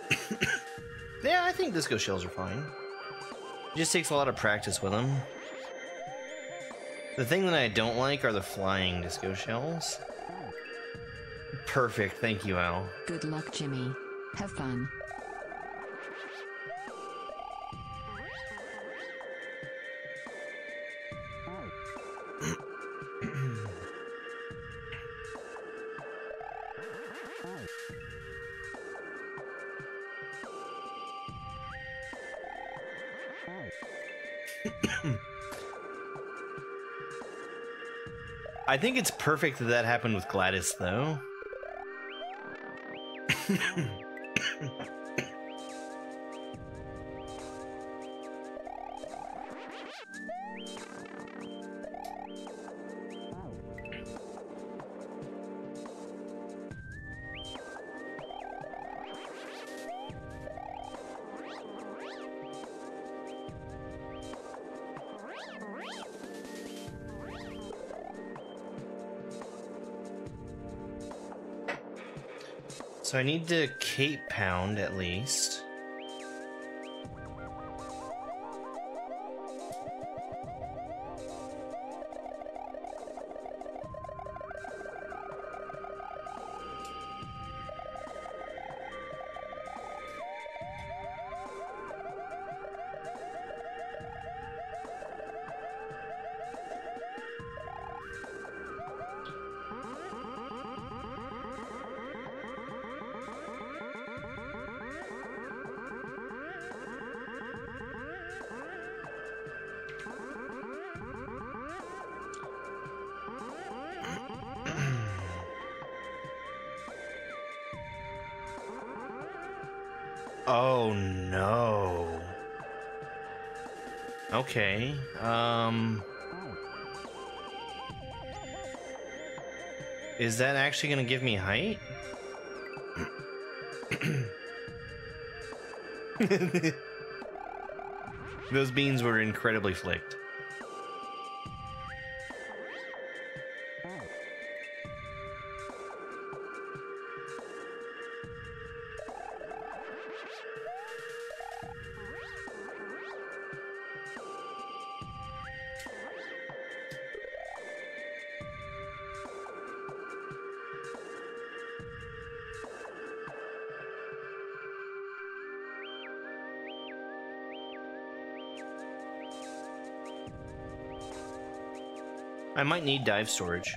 yeah, I think disco shells are fine. It just takes a lot of practice with them. The thing that I don't like are the flying disco shells. Perfect, thank you, Al. Good luck, Jimmy. Have fun. I think it's perfect that that happened with Gladys, though. So I need to Cape Pound at least. Okay. Um. Is that actually gonna give me height? Those beans were incredibly flicked. Might need dive storage.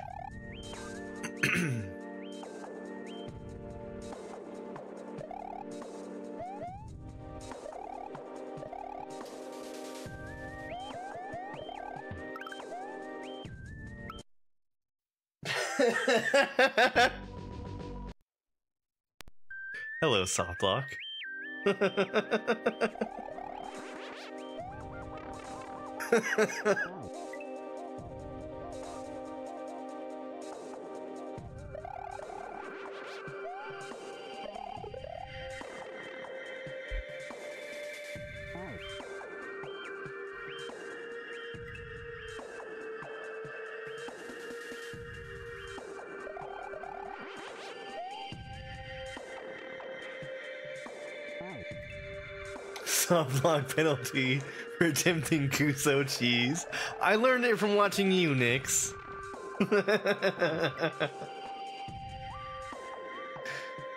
Hello, Softlock. Softlock penalty for attempting Kuso cheese. I learned it from watching you, Nix.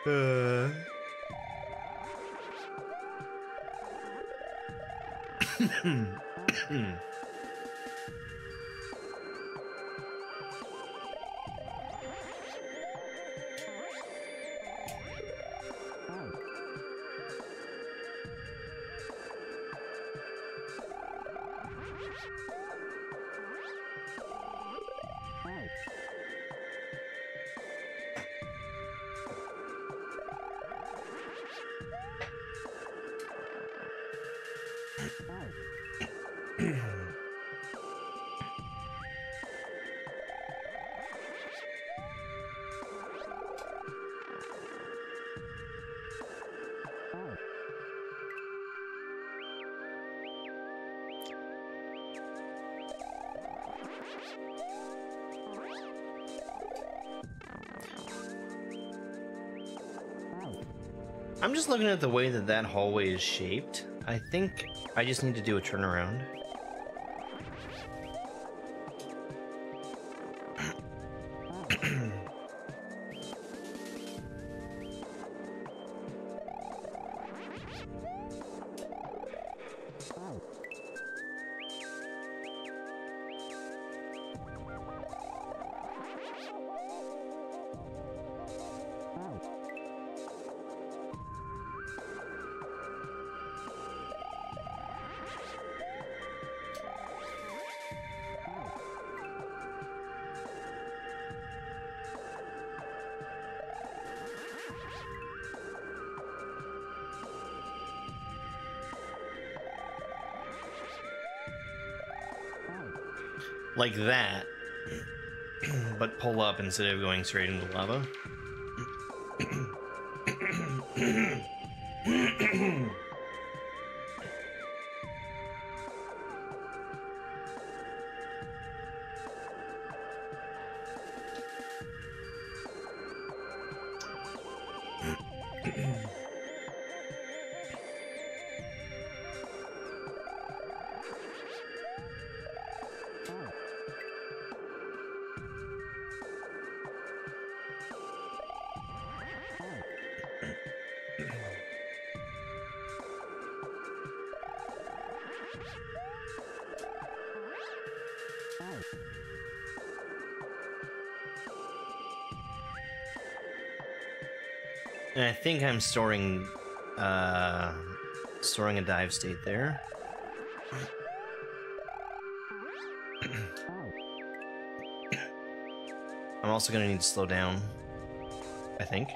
uh. Looking at the way that that hallway is shaped. I think I just need to do a turnaround. Like that, but pull up instead of going straight into lava. And I think I'm storing, uh, storing a dive state there. I'm also gonna need to slow down. I think.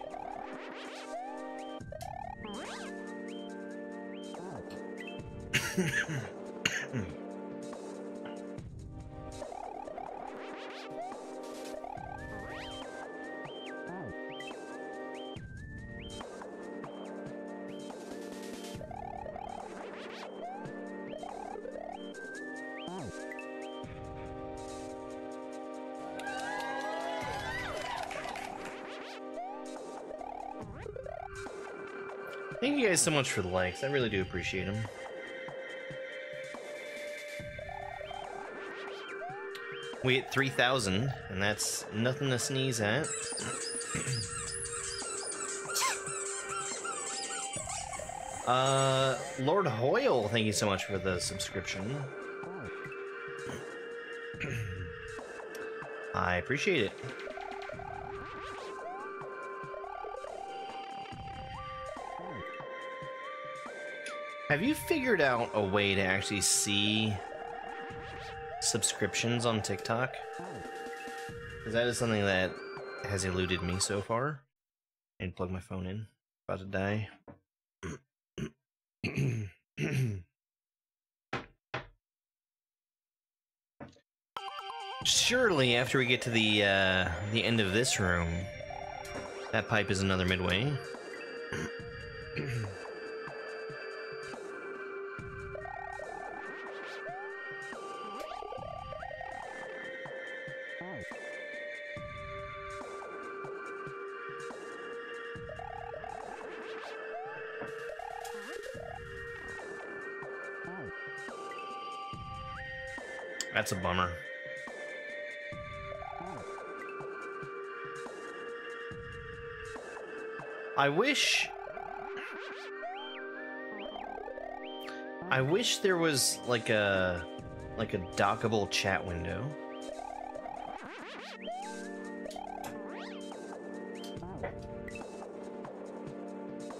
So much for the likes. I really do appreciate them. We hit 3,000, and that's nothing to sneeze at. uh, Lord Hoyle, thank you so much for the subscription. I appreciate it. Have you figured out a way to actually see subscriptions on TikTok? Because that is something that has eluded me so far. And plug my phone in. About to die. Surely, after we get to the uh, the end of this room, that pipe is another midway. That's a bummer. I wish. I wish there was like a like a dockable chat window.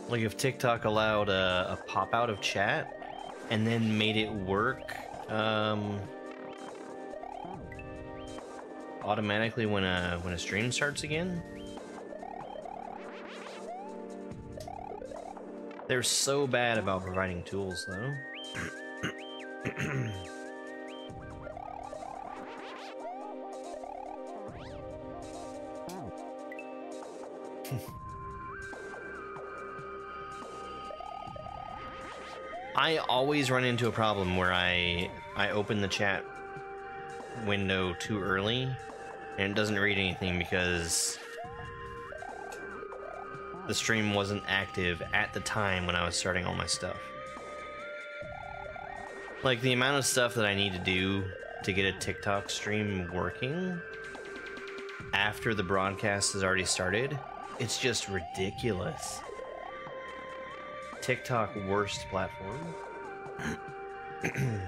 Like if TikTok allowed a, a pop out of chat and then made it work um, automatically when a when a stream starts again. They're so bad about providing tools, though. I always run into a problem where I I open the chat window too early and it doesn't read anything because the stream wasn't active at the time when I was starting all my stuff. Like the amount of stuff that I need to do to get a TikTok stream working after the broadcast has already started, it's just ridiculous. TikTok worst platform.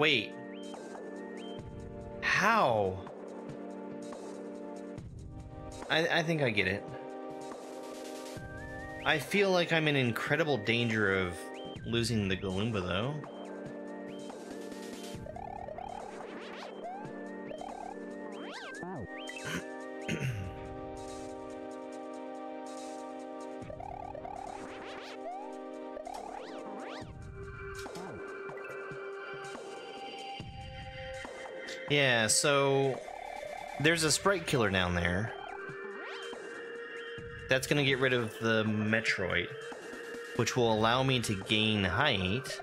Wait. How? I, I think I get it. I feel like I'm in incredible danger of losing the Galoomba, though. Yeah, so there's a sprite killer down there. That's gonna get rid of the Metroid, which will allow me to gain height.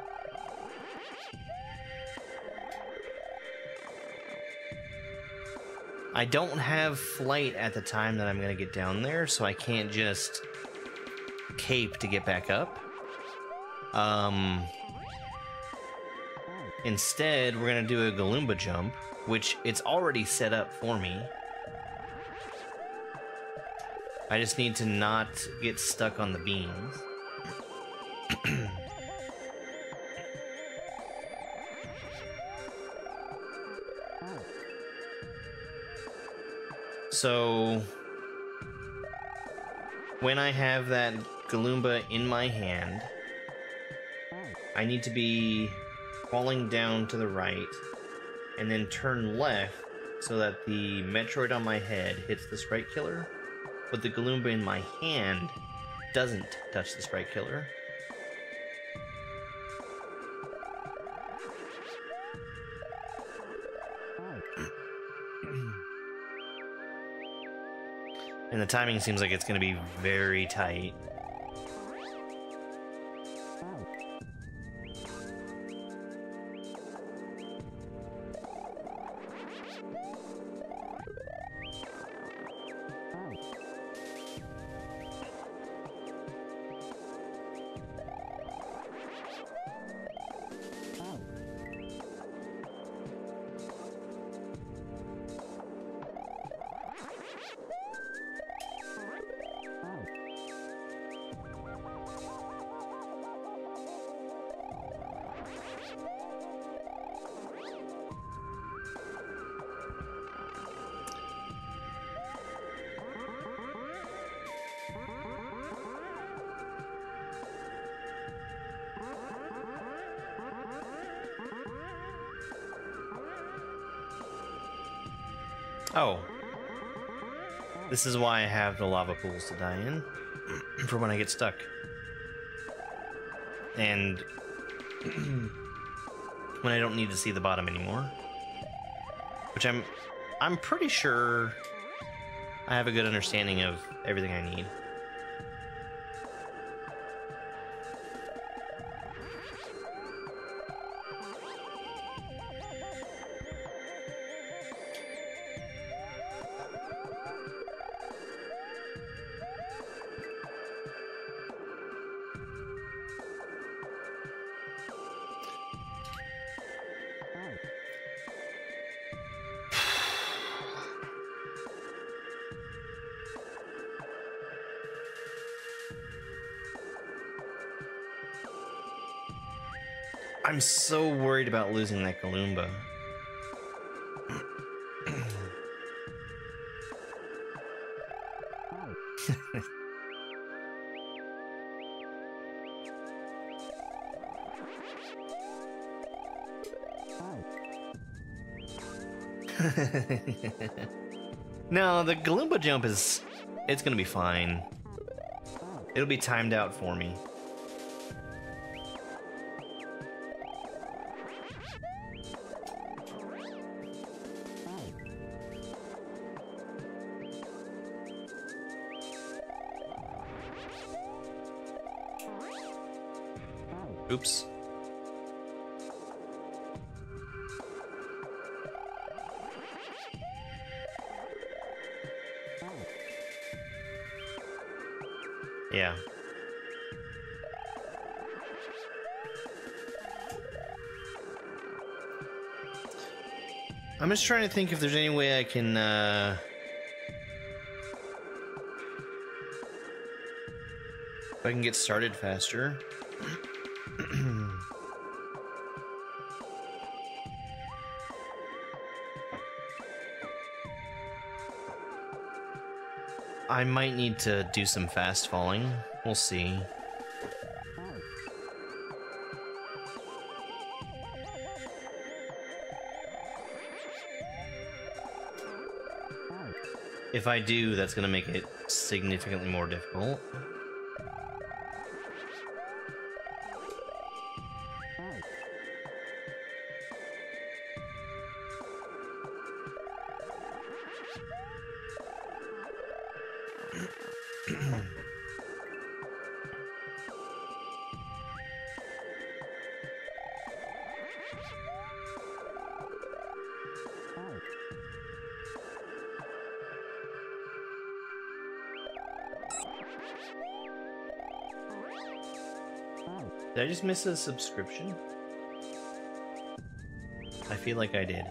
I don't have flight at the time that I'm gonna get down there, so I can't just cape to get back up. Um, instead, we're gonna do a Galoomba jump, which it's already set up for me. I just need to not get stuck on the beams. so when I have that Galoomba in my hand, I need to be falling down to the right and then turn left so that the Metroid on my head hits the Sprite Killer, but the Galoomba in my hand doesn't touch the Sprite Killer. And the timing seems like it's going to be very tight. Is why I have the lava pools to die in. for when I get stuck. And when I don't need to see the bottom anymore. Which I'm I'm pretty sure I have a good understanding of everything I need. I'm so worried about losing that Galoomba. no, the Galoomba jump is... It's gonna be fine. It'll be timed out for me. Trying to think if there's any way I can, uh... If I can get started faster. I might need to do some fast falling. We'll see. If I do, that's going to make it significantly more difficult. Did I just miss a subscription? I feel like I did.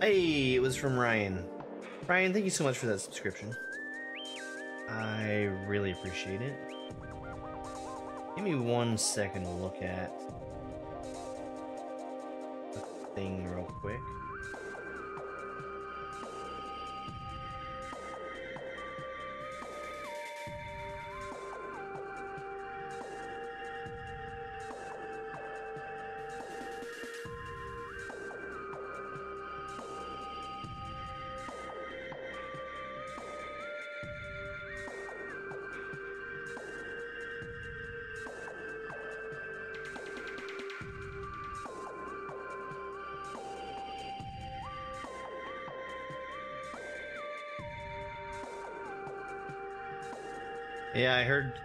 Hey, it was from Ryan. Ryan, thank you so much for that subscription. I really appreciate it. Give me one second to look at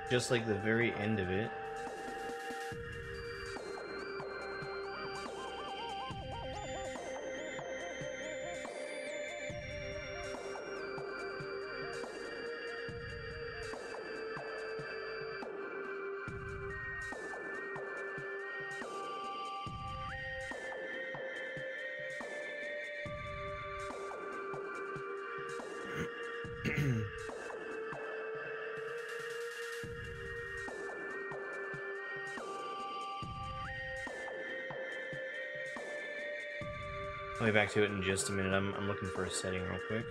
just like the very end of it. To it in just a minute. I'm, I'm looking for a setting real quick.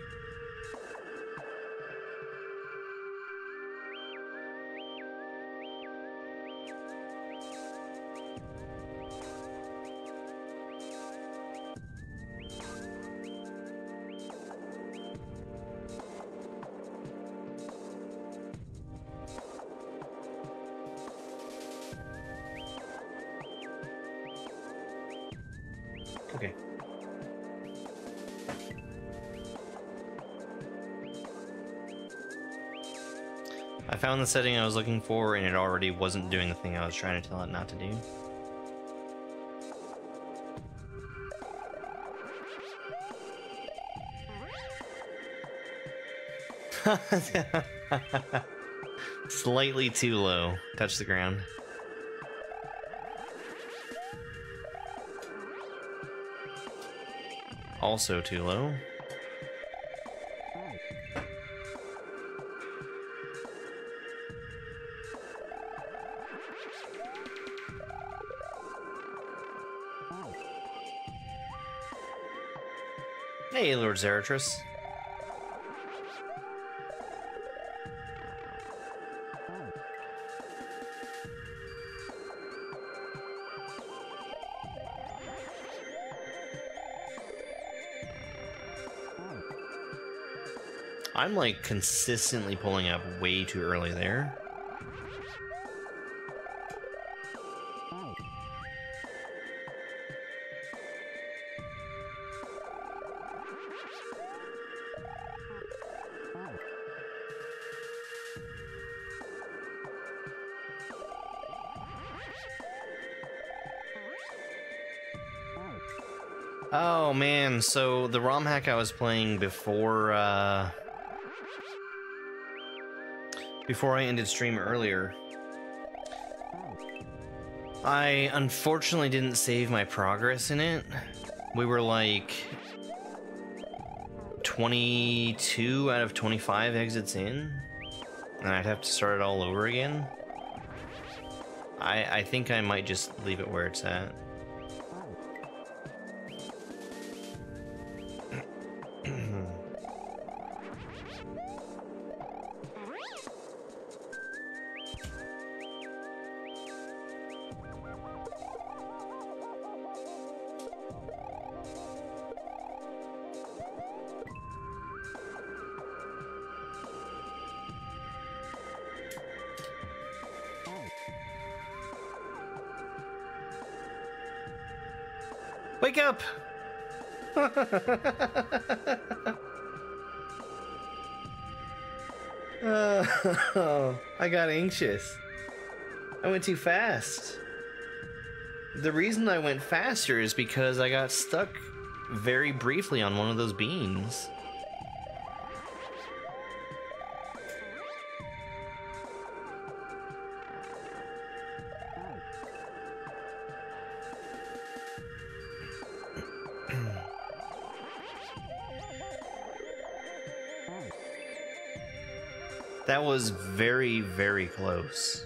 The setting I was looking for and it already wasn't doing the thing I was trying to tell it not to do. Slightly too low. Touch the ground. Also too low. Zeratrus. I'm like consistently pulling up way too early there. So the ROM hack I was playing before uh before I ended stream earlier. I unfortunately didn't save my progress in it. We were like 22 out of 25 exits in, and I'd have to start it all over again. I I think I might just leave it where it's at. Oh, I got anxious. I went too fast. The reason I went faster is because I got stuck very briefly on one of those beans. That was very, very close.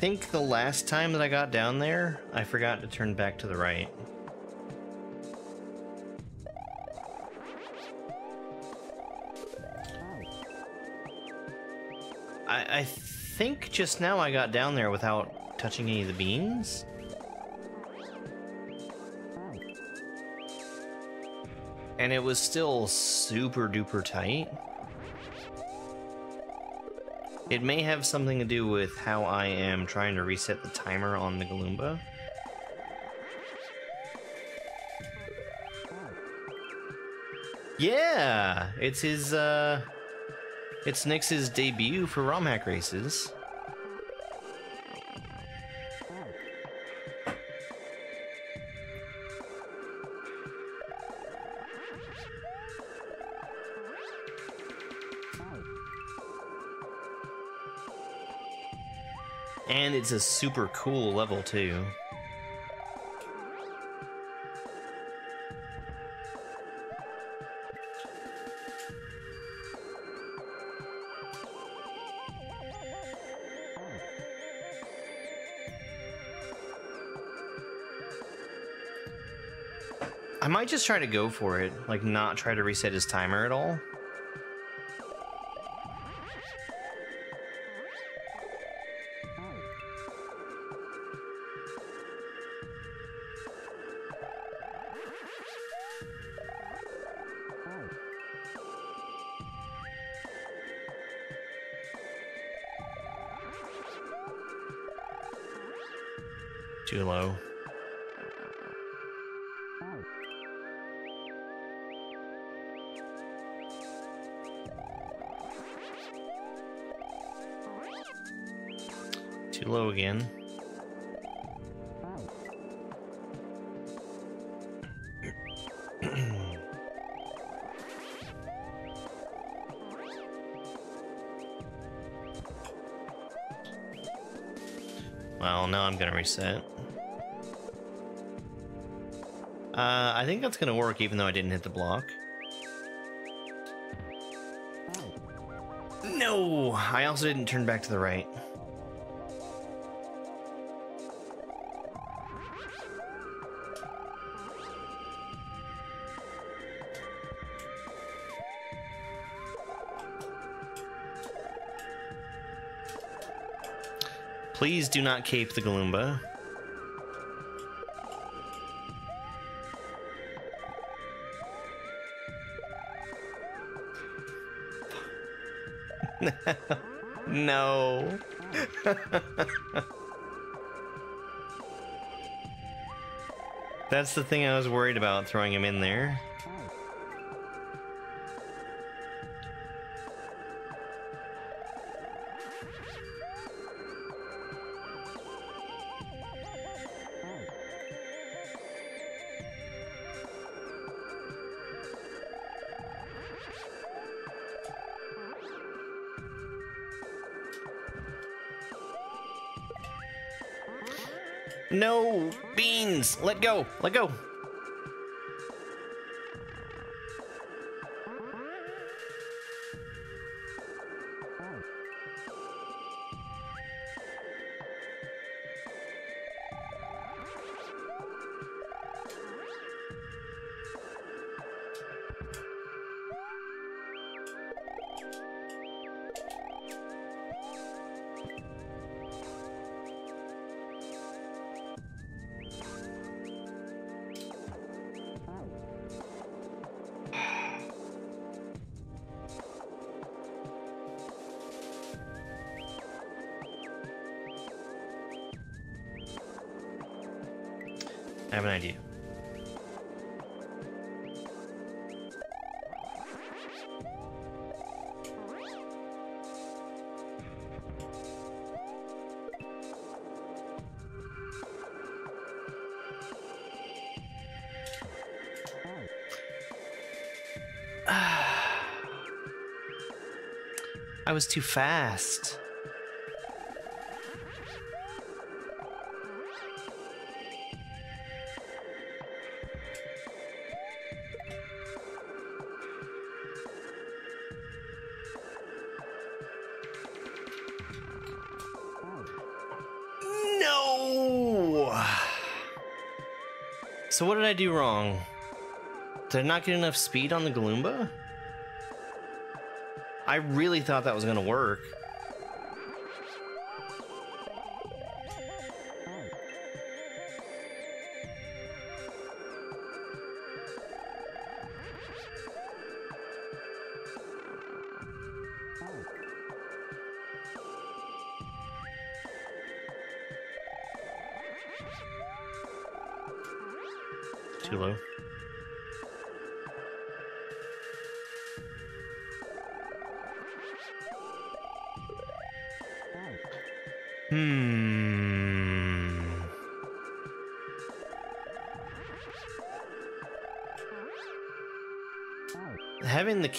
Think the last time that I got down there, I forgot to turn back to the right. I, I think just now I got down there without touching any of the beans. And it was still super duper tight. It may have something to do with how I am trying to reset the timer on the Galoomba. Yeah, it's his, uh, it's Nix's debut for ROM hack races. It's a super cool level too. I might just try to go for it, like not try to reset his timer at all. Reset. Uh, I think that's gonna work even though I didn't hit the block. No! I also didn't turn back to the right. Please do not cape the Galoomba. no. That's the thing I was worried about throwing him in there. Let go! I was too fast. No! So what did I do wrong? Did I not get enough speed on the Galoomba? I really thought that was gonna work.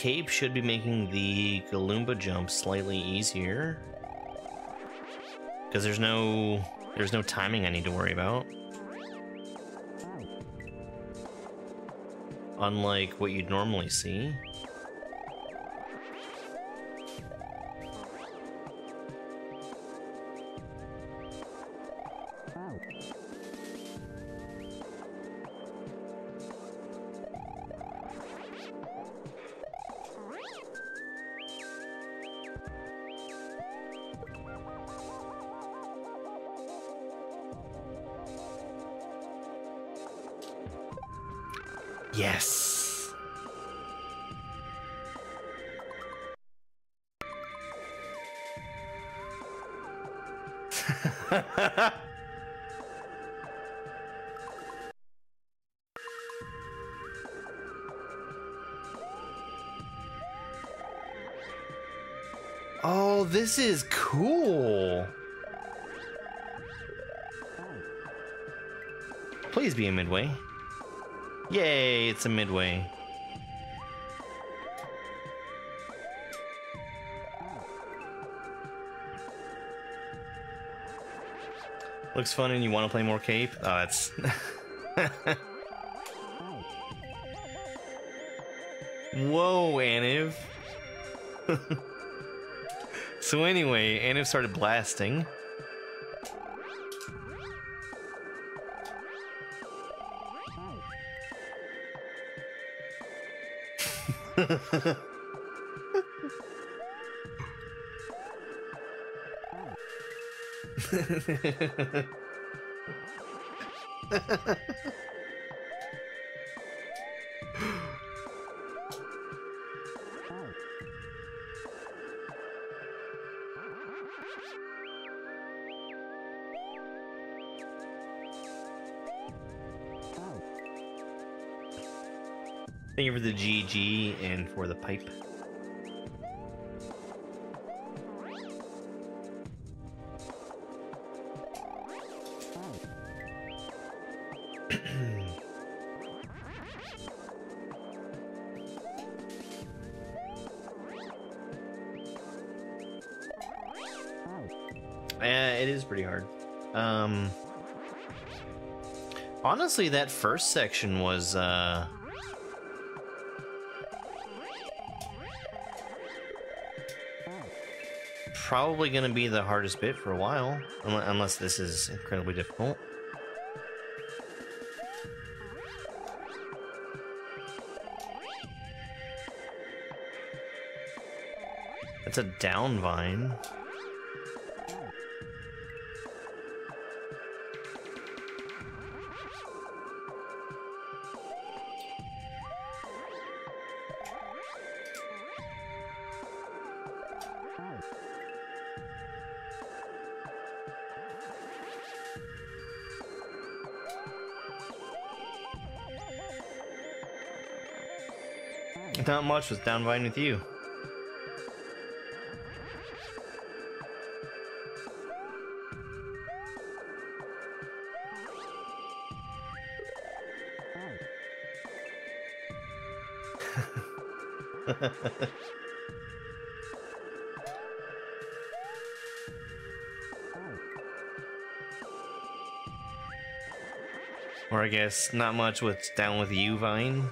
Cape should be making the Galoomba jump slightly easier. Because there's no there's no timing I need to worry about. Unlike what you'd normally see. This is cool. Please be a midway. Yay, it's a midway. Looks fun and you want to play more cape? Oh, that's... so anyway, Aniv started blasting. Thank you for the GG and for the pipe. Yeah, it is pretty hard. Um, honestly, that first section was uh, probably going to be the hardest bit for a while, unless this is incredibly difficult. It's a down vine. Much was down vine with you. or I guess not much what's down with you, Vine.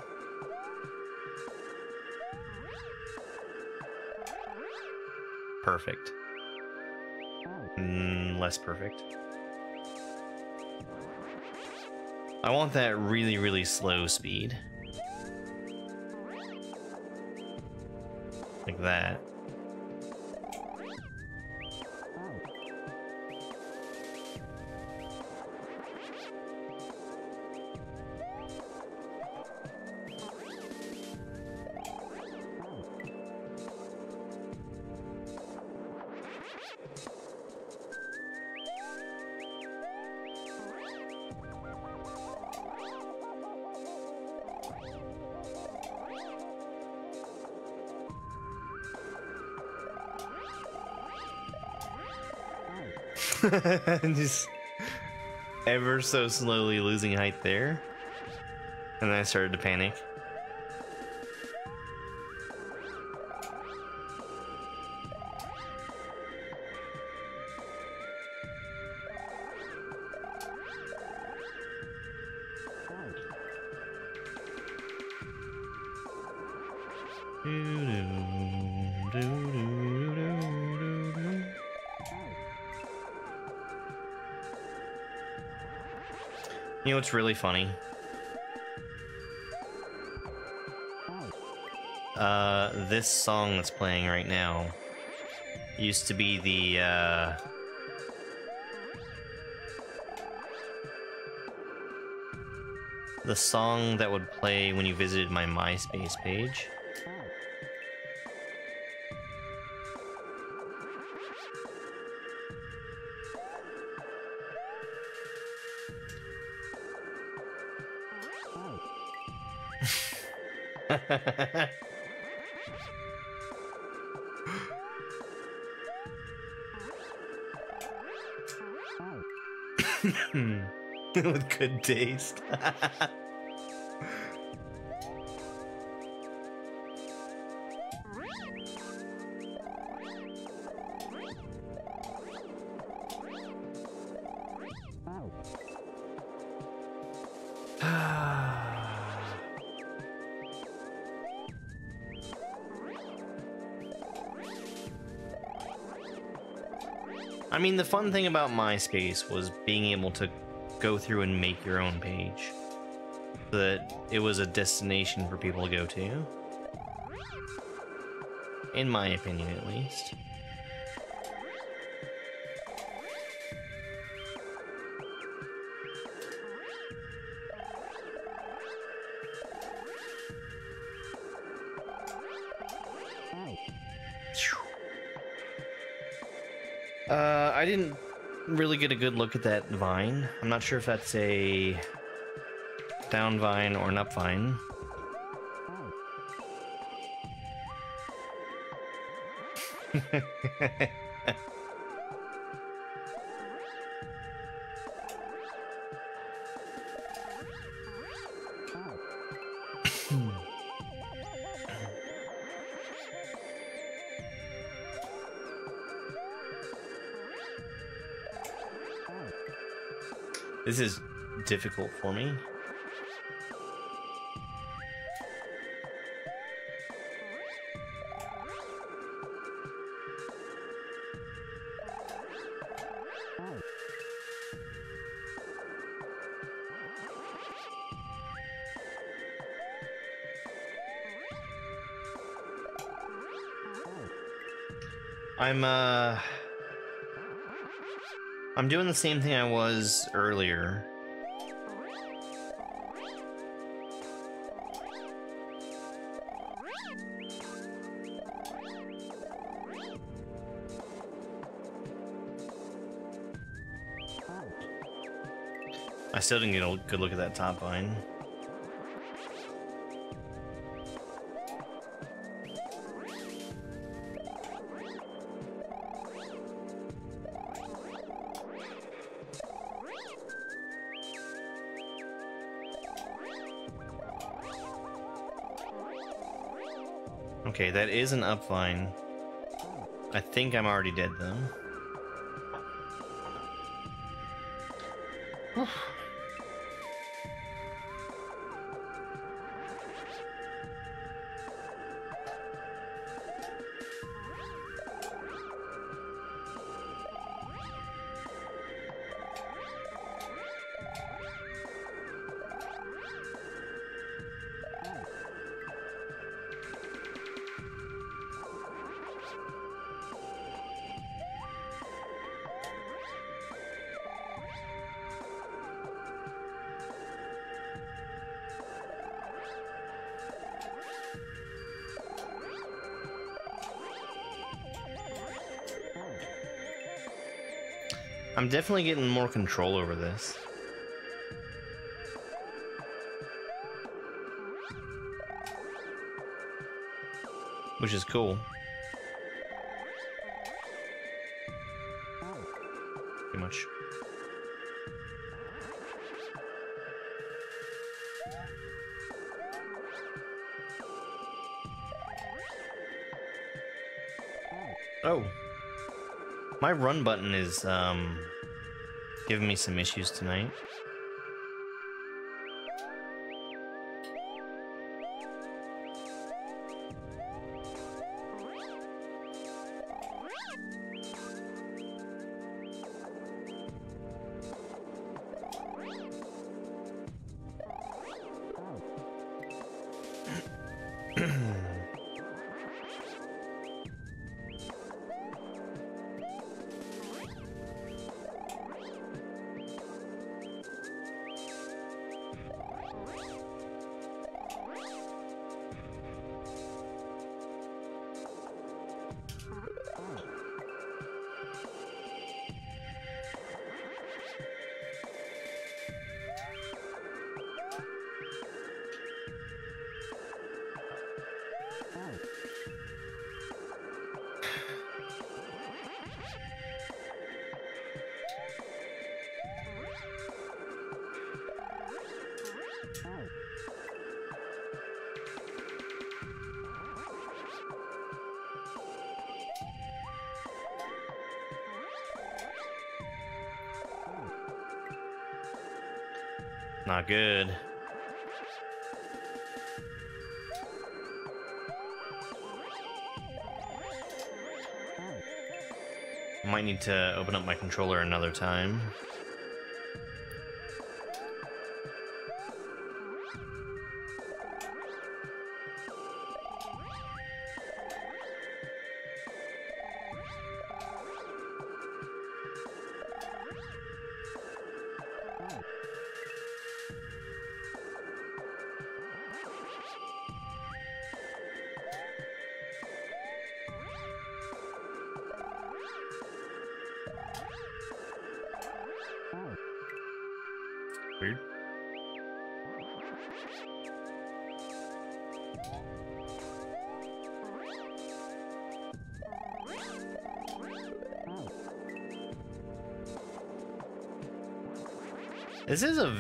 Perfect. Mm, less perfect. I want that really, really slow speed. Like that. Just ever so slowly losing height there. And then I started to panic. What's really funny? Uh, this song that's playing right now used to be the, uh... The song that would play when you visited my MySpace page. With good taste. the fun thing about MySpace was being able to go through and make your own page. That it was a destination for people to go to. In my opinion, at least. Really get a good look at that vine. I'm not sure if that's a down vine or an up vine. difficult for me. I'm uh I'm doing the same thing I was earlier. still didn't get a good look at that top line. Okay, that is an upline. I think I'm already dead though. I'm definitely getting more control over this. Which is cool. My run button is um giving me some issues tonight. Open up my controller another time.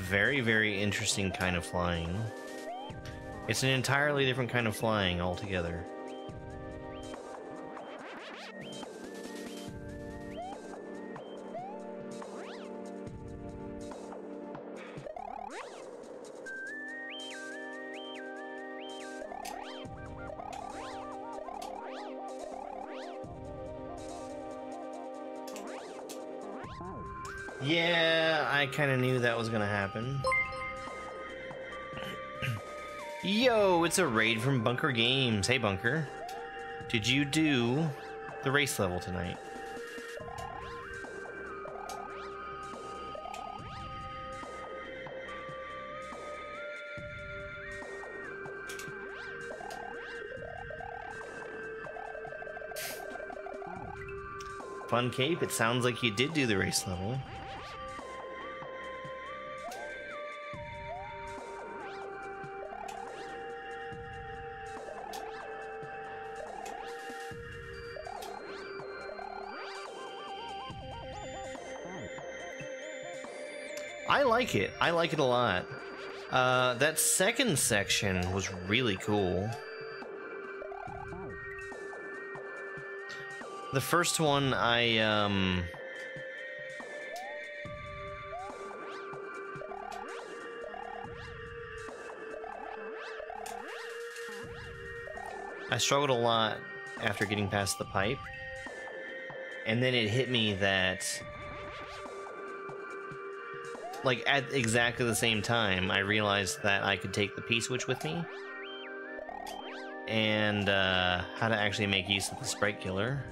Very, very interesting kind of flying. It's an entirely different kind of flying altogether. Yeah, I kind of knew happen. Yo, it's a raid from Bunker Games. Hey, Bunker. Did you do the race level tonight? Fun Cape, it sounds like you did do the race level. Like it. I like it a lot. Uh, that second section was really cool. The first one, I, um... I struggled a lot after getting past the pipe. And then it hit me that like at exactly the same time I realized that I could take the P-switch with me and uh, how to actually make use of the sprite killer.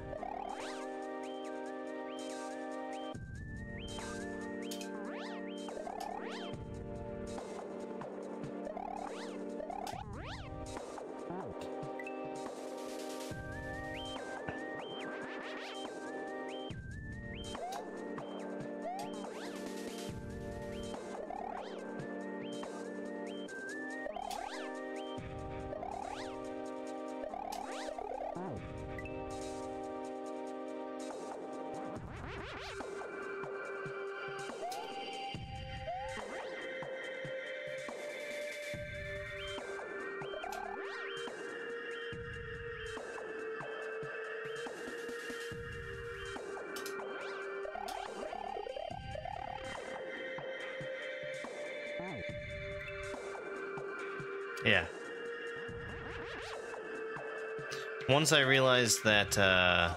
Yeah. Once I realized that, uh,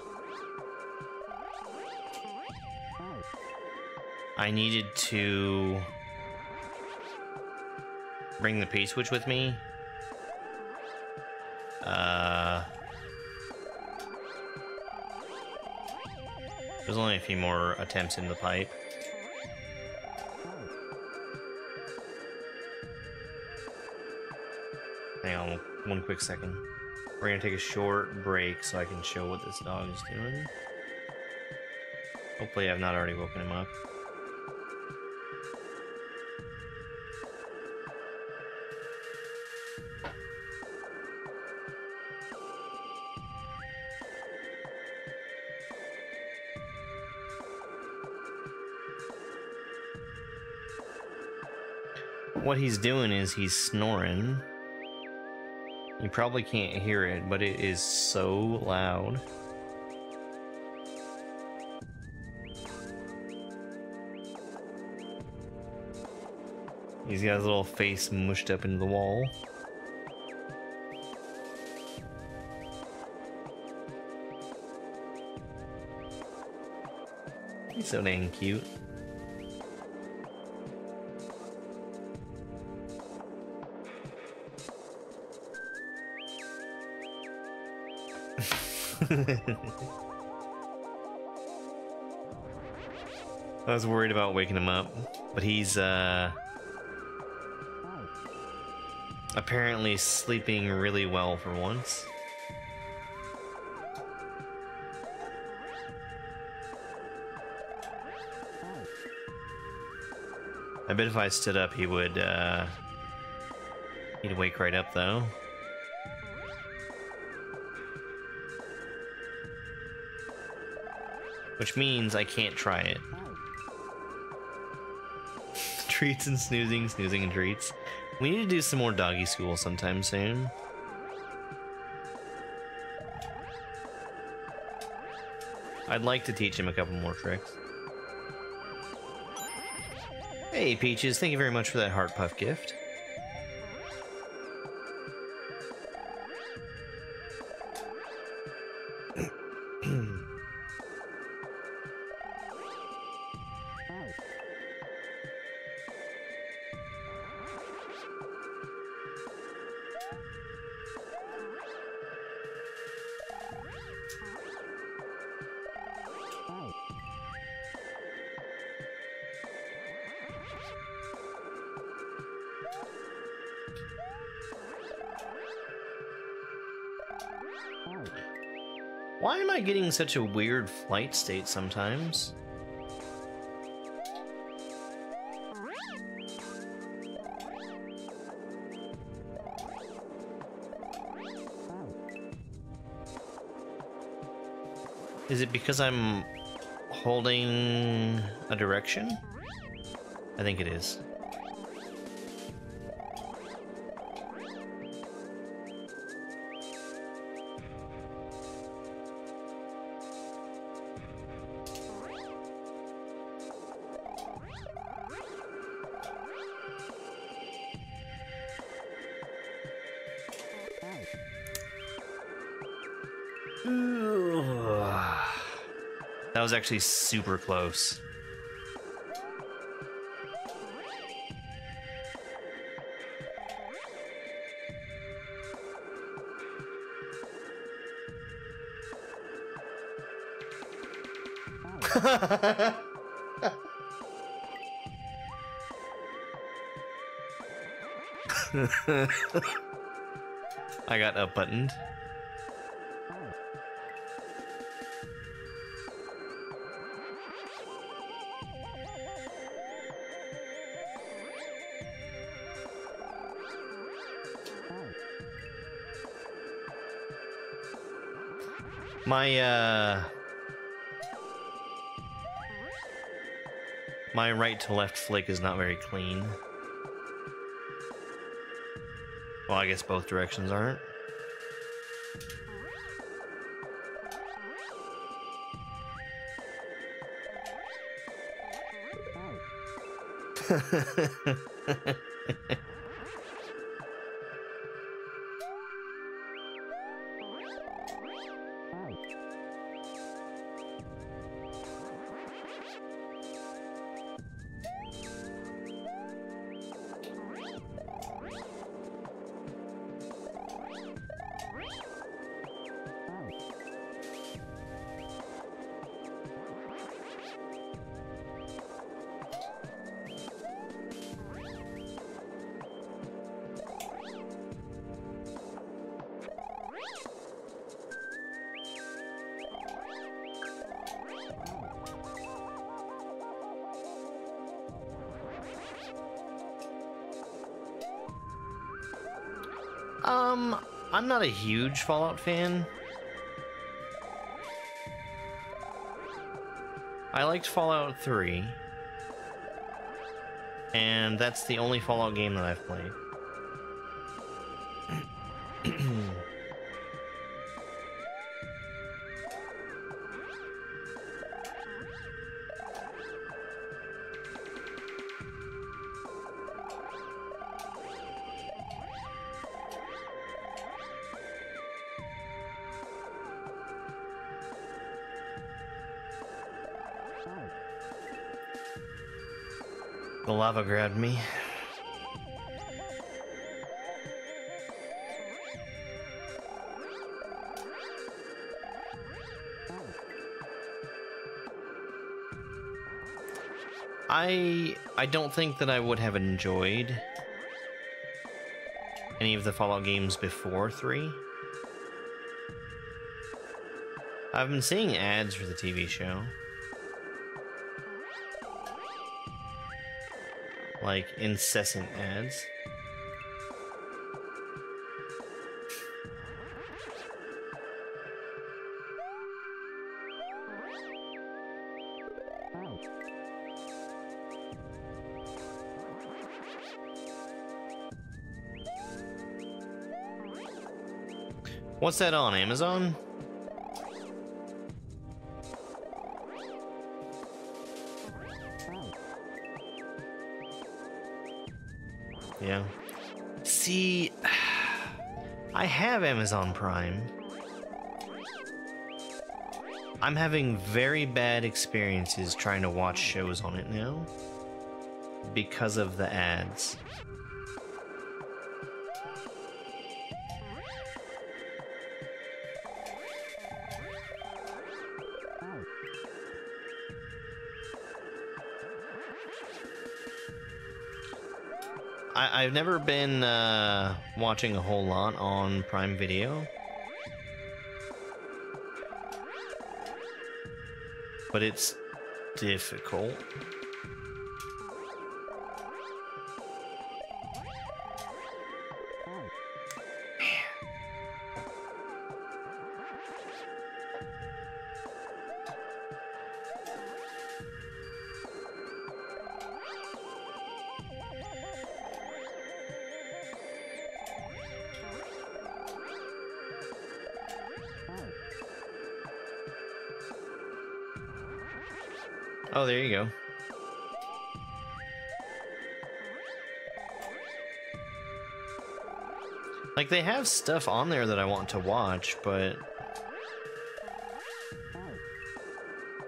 I needed to bring the P-switch with me, uh, there's only a few more attempts in the pipe. Quick second. We're gonna take a short break so I can show what this dog is doing. Hopefully I've not already woken him up. What he's doing is he's snoring. You probably can't hear it, but it is so loud. He's got his little face mushed up into the wall. He's so dang cute. I was worried about waking him up, but he's uh apparently sleeping really well for once. I bet if I stood up he would uh he'd wake right up though. Which means I can't try it. treats and snoozing, snoozing and treats. We need to do some more doggy school sometime soon. I'd like to teach him a couple more tricks. Hey, Peaches, thank you very much for that heart puff gift. Am I getting such a weird flight state sometimes? Is it because I'm holding a direction? I think it is. Was actually super close. I got up buttoned. My uh My right to left flick is not very clean. Well, I guess both directions aren't. not a huge Fallout fan. I liked Fallout 3. And that's the only Fallout game that I've played. Grabbed me. I I don't think that I would have enjoyed any of the Fallout games before 3. I've been seeing ads for the TV show. Like incessant ads. What's that on Amazon? Yeah. See, I have Amazon Prime. I'm having very bad experiences trying to watch shows on it now because of the ads. I've never been uh, watching a whole lot on Prime Video. But it's difficult. they have stuff on there that I want to watch, but...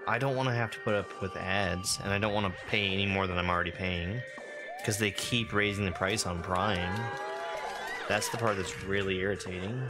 I don't want to have to put up with ads, and I don't want to pay any more than I'm already paying. Because they keep raising the price on Prime. That's the part that's really irritating.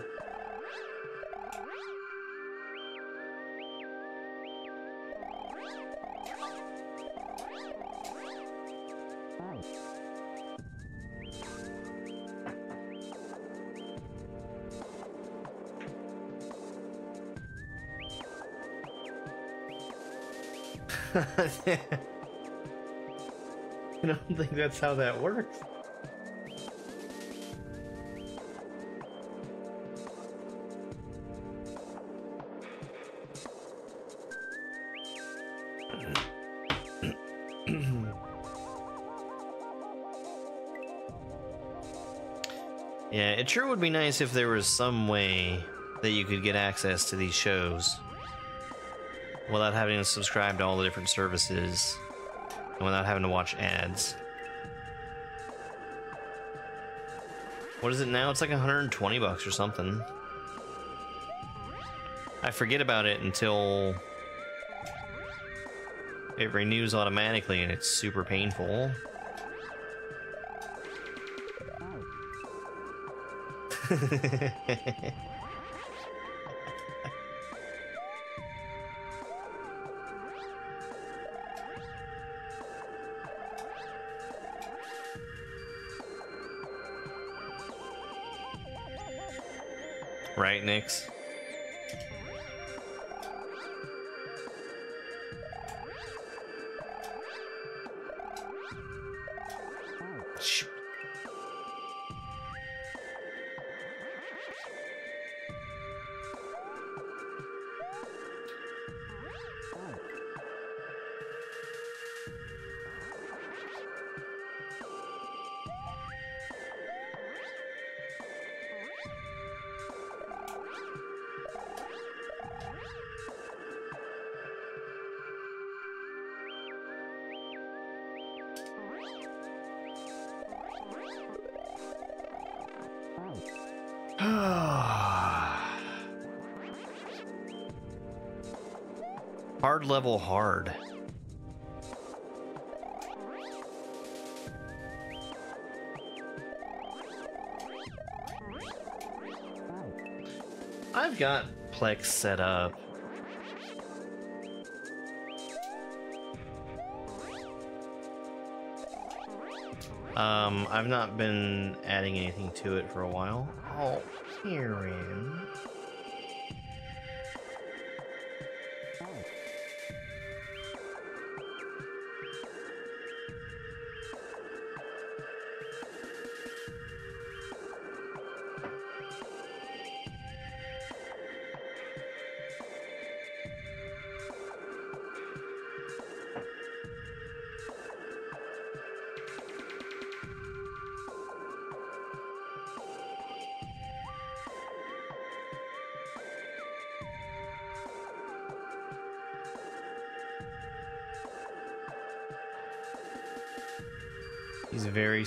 I don't think that's how that works. yeah, it sure would be nice if there was some way that you could get access to these shows without having to subscribe to all the different services and without having to watch ads. What is it now? It's like 120 bucks or something. I forget about it until it renews automatically and it's super painful. right, Nix? Level hard. I've got Plex set up. Um, I've not been adding anything to it for a while. Oh, Kieran.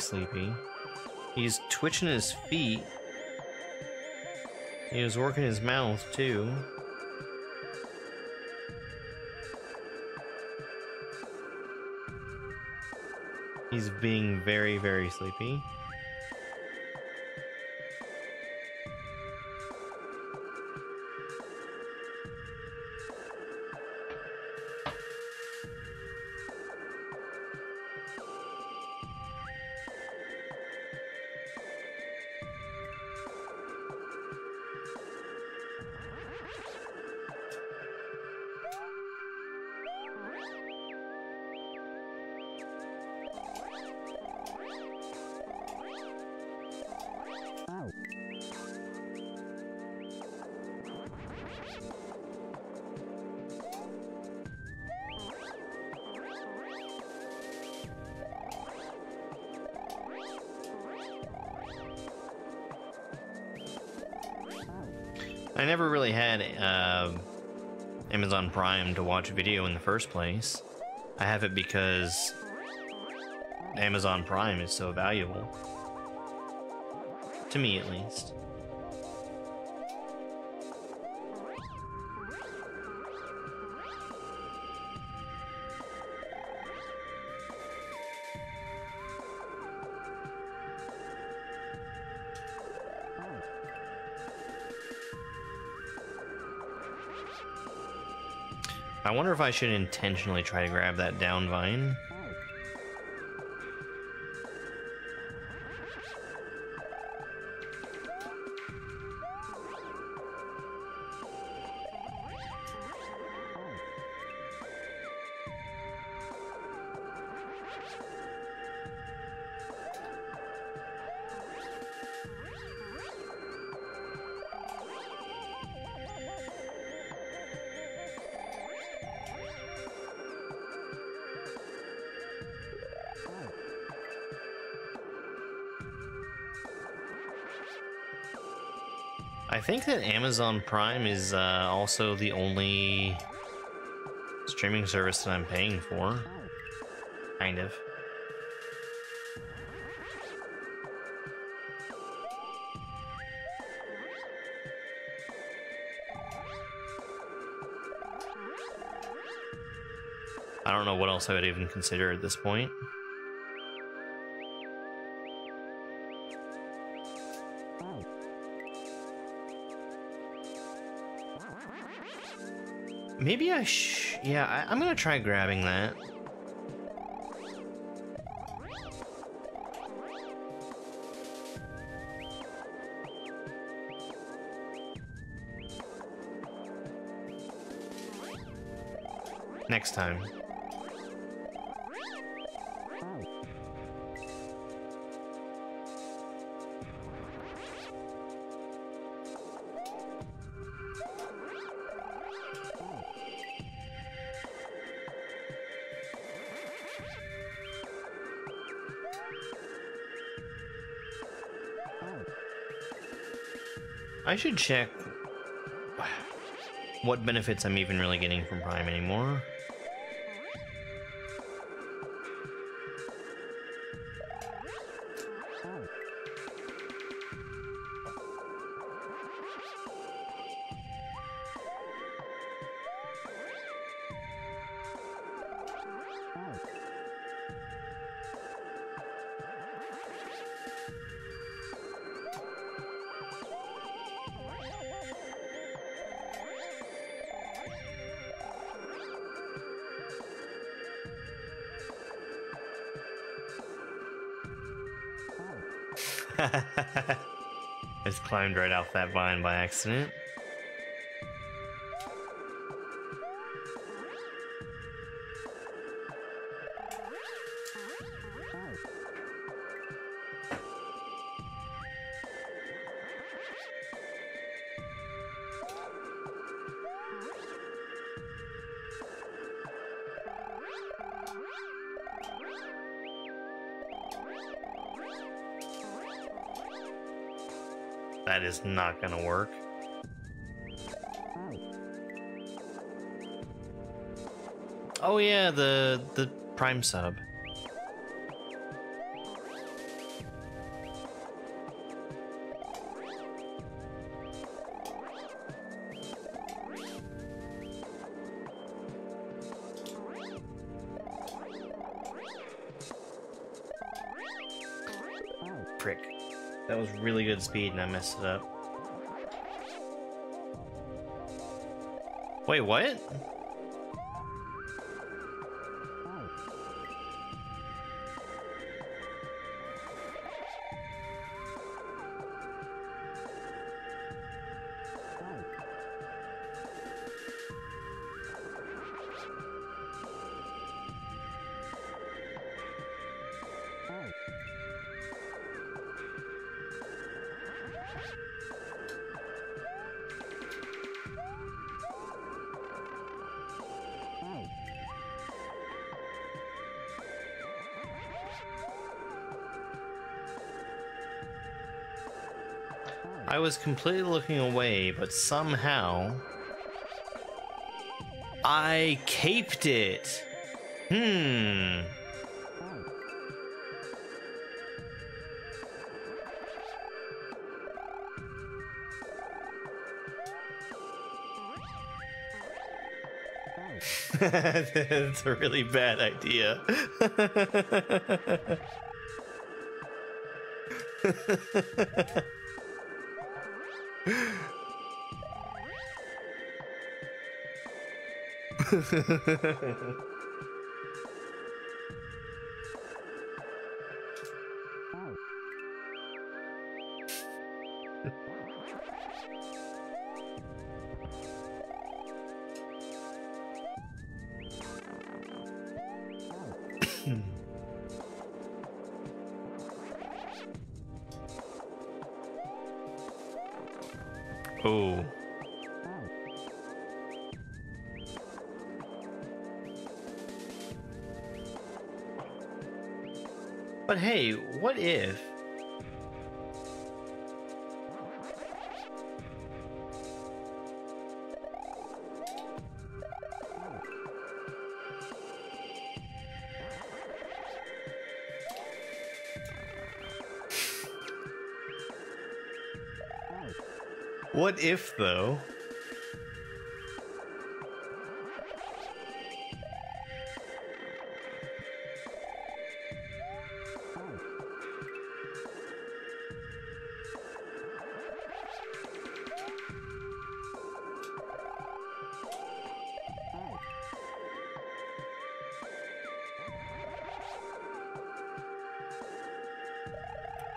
Sleepy. He's twitching his feet. He was working his mouth too. He's being very, very sleepy. Watch video in the first place. I have it because Amazon Prime is so valuable. To me, at least. Wonder if I should intentionally try to grab that down vine. That Amazon Prime is uh, also the only streaming service that I'm paying for. Kind of. I don't know what else I would even consider at this point. Maybe I sh... Yeah, I I'm gonna try grabbing that. Next time. I should check what benefits I'm even really getting from Prime anymore. That vine by accident. Not gonna work. Oh yeah, the the prime sub. Prick. That was really good speed and I messed it up. Wait, what? Was completely looking away, but somehow I caped it. Hmm. That's a really bad idea. ハハハハ。What if though?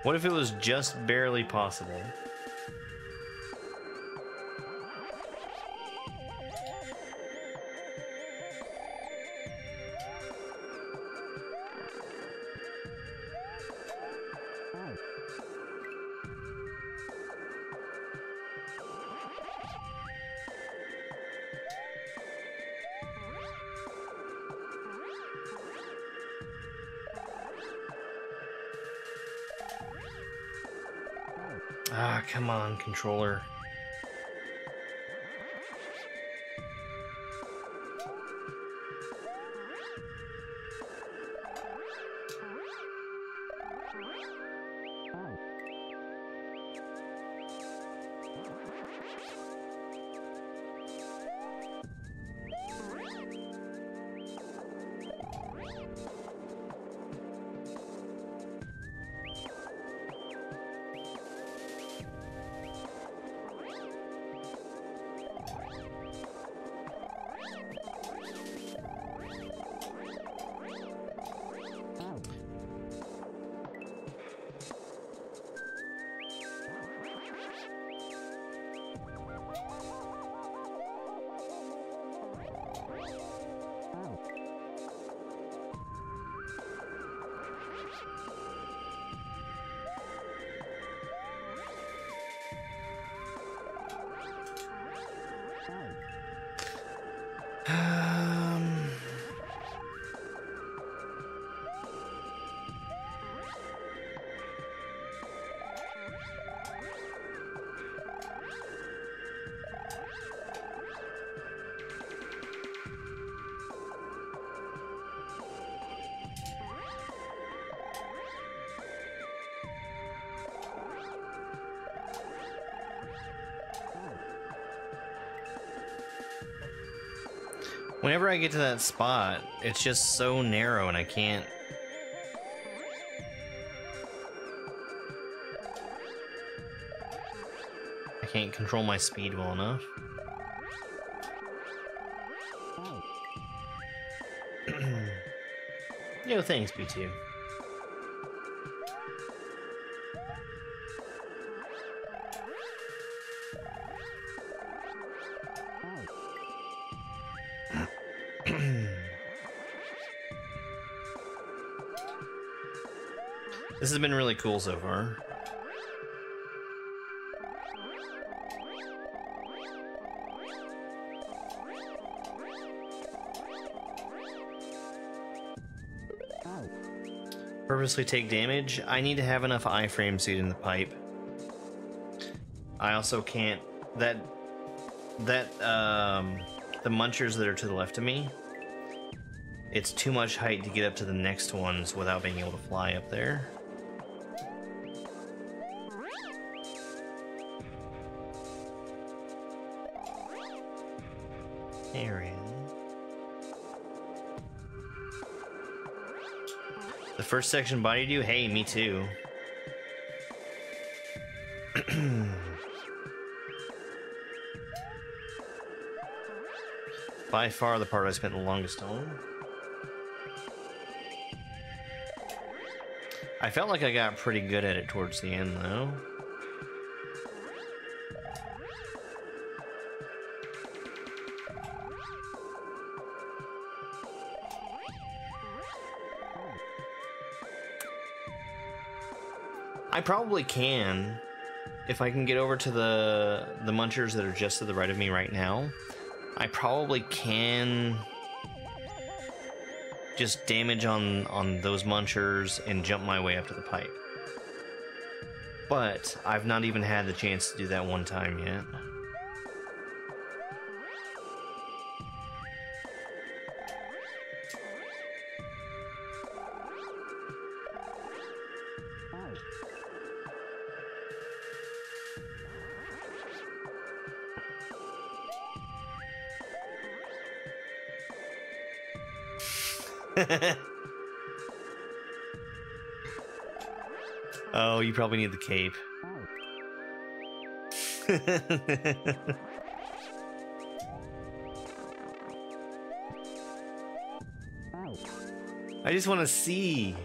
What if it was just barely possible? Ah, come on, controller. I get to that spot, it's just so narrow and I can't. I can't control my speed well enough. Yo, thanks, B2. This has been really cool so far. Purposely take damage. I need to have enough iframe seed in the pipe. I also can't that that um the munchers that are to the left of me. It's too much height to get up to the next ones without being able to fly up there. First section body do? Hey, me too. By far the part I spent the longest on. I felt like I got pretty good at it towards the end, though. Probably can if I can get over to the the munchers that are just to the right of me right now. I probably can just damage on on those munchers and jump my way up to the pipe. But I've not even had the chance to do that one time yet. You probably need the cape. I just want to see.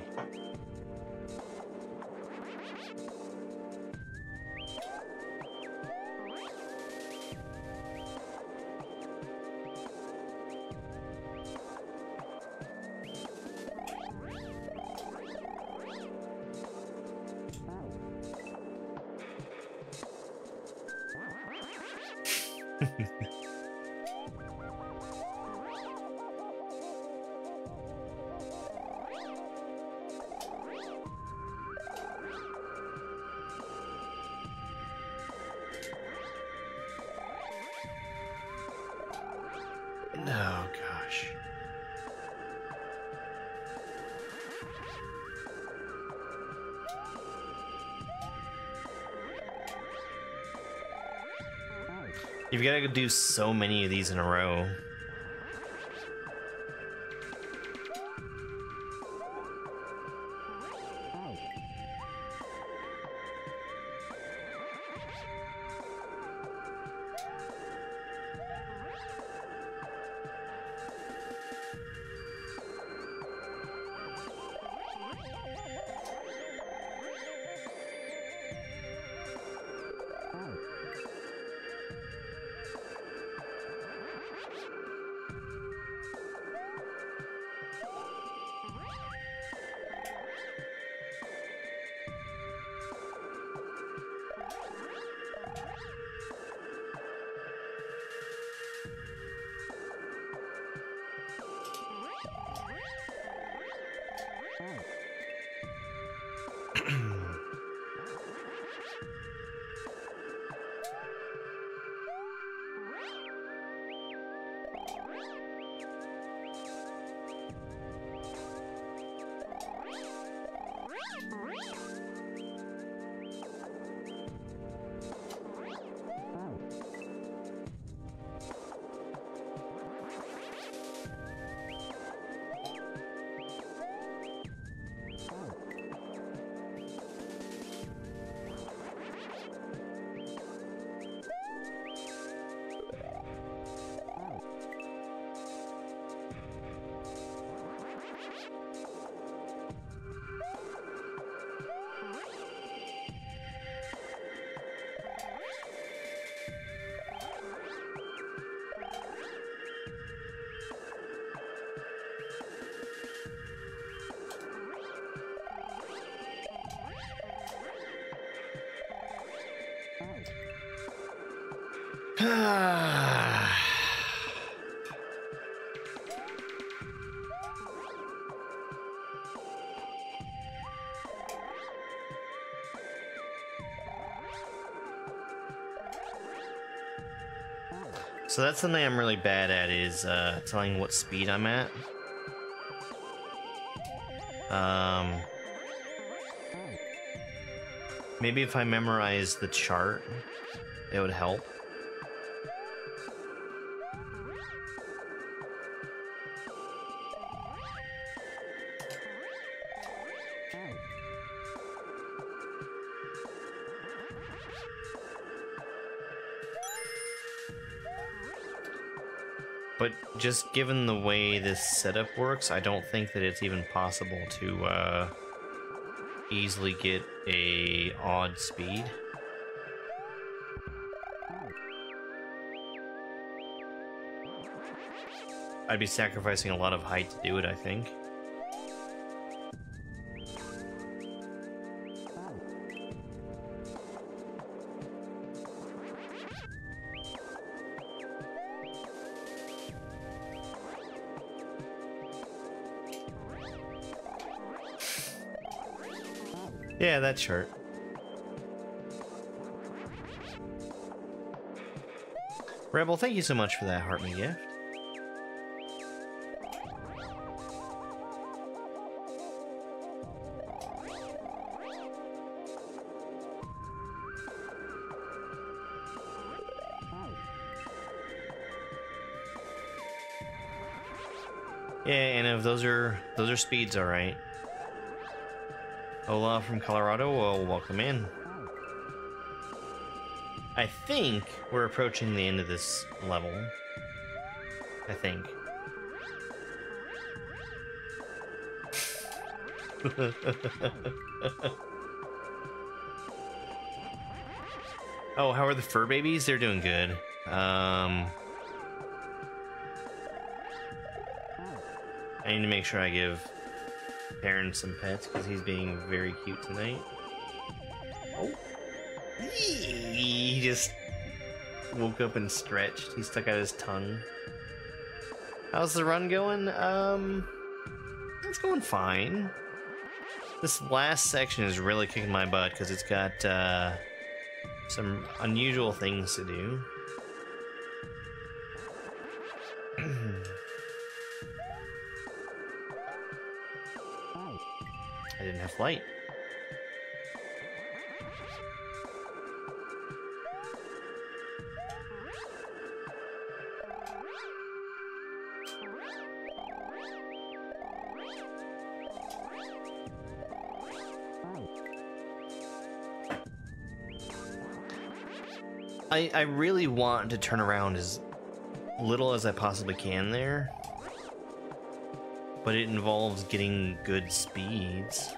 No, gosh. You've got to do so many of these in a row. So that's something I'm really bad at is uh, telling what speed I'm at. Um, maybe if I memorize the chart, it would help. Just given the way this setup works, I don't think that it's even possible to uh, easily get a odd speed. I'd be sacrificing a lot of height to do it, I think. Yeah, that shirt. Rebel, thank you so much for that heart me gift. Yeah, and if those are those are speeds, all right. Hola from Colorado, well, welcome in. I think we're approaching the end of this level. I think. oh, how are the fur babies? They're doing good. Um, I need to make sure I give Aaron some pets because he's being very cute tonight. Oh. He just woke up and stretched. He stuck out his tongue. How's the run going? Um, it's going fine. This last section is really kicking my butt because it's got uh, some unusual things to do. Flight. I, I really want to turn around as little as I possibly can there. But it involves getting good speeds.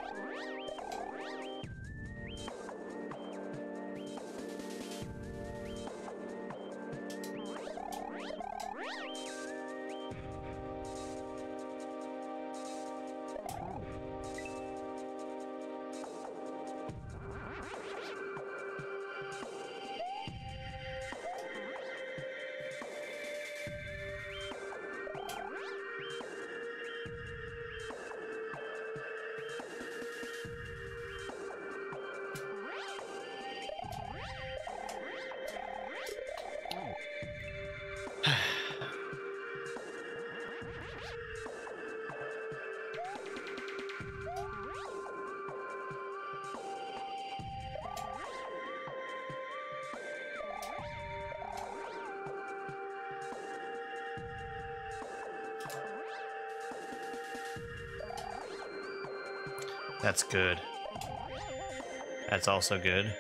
That's good. That's also good.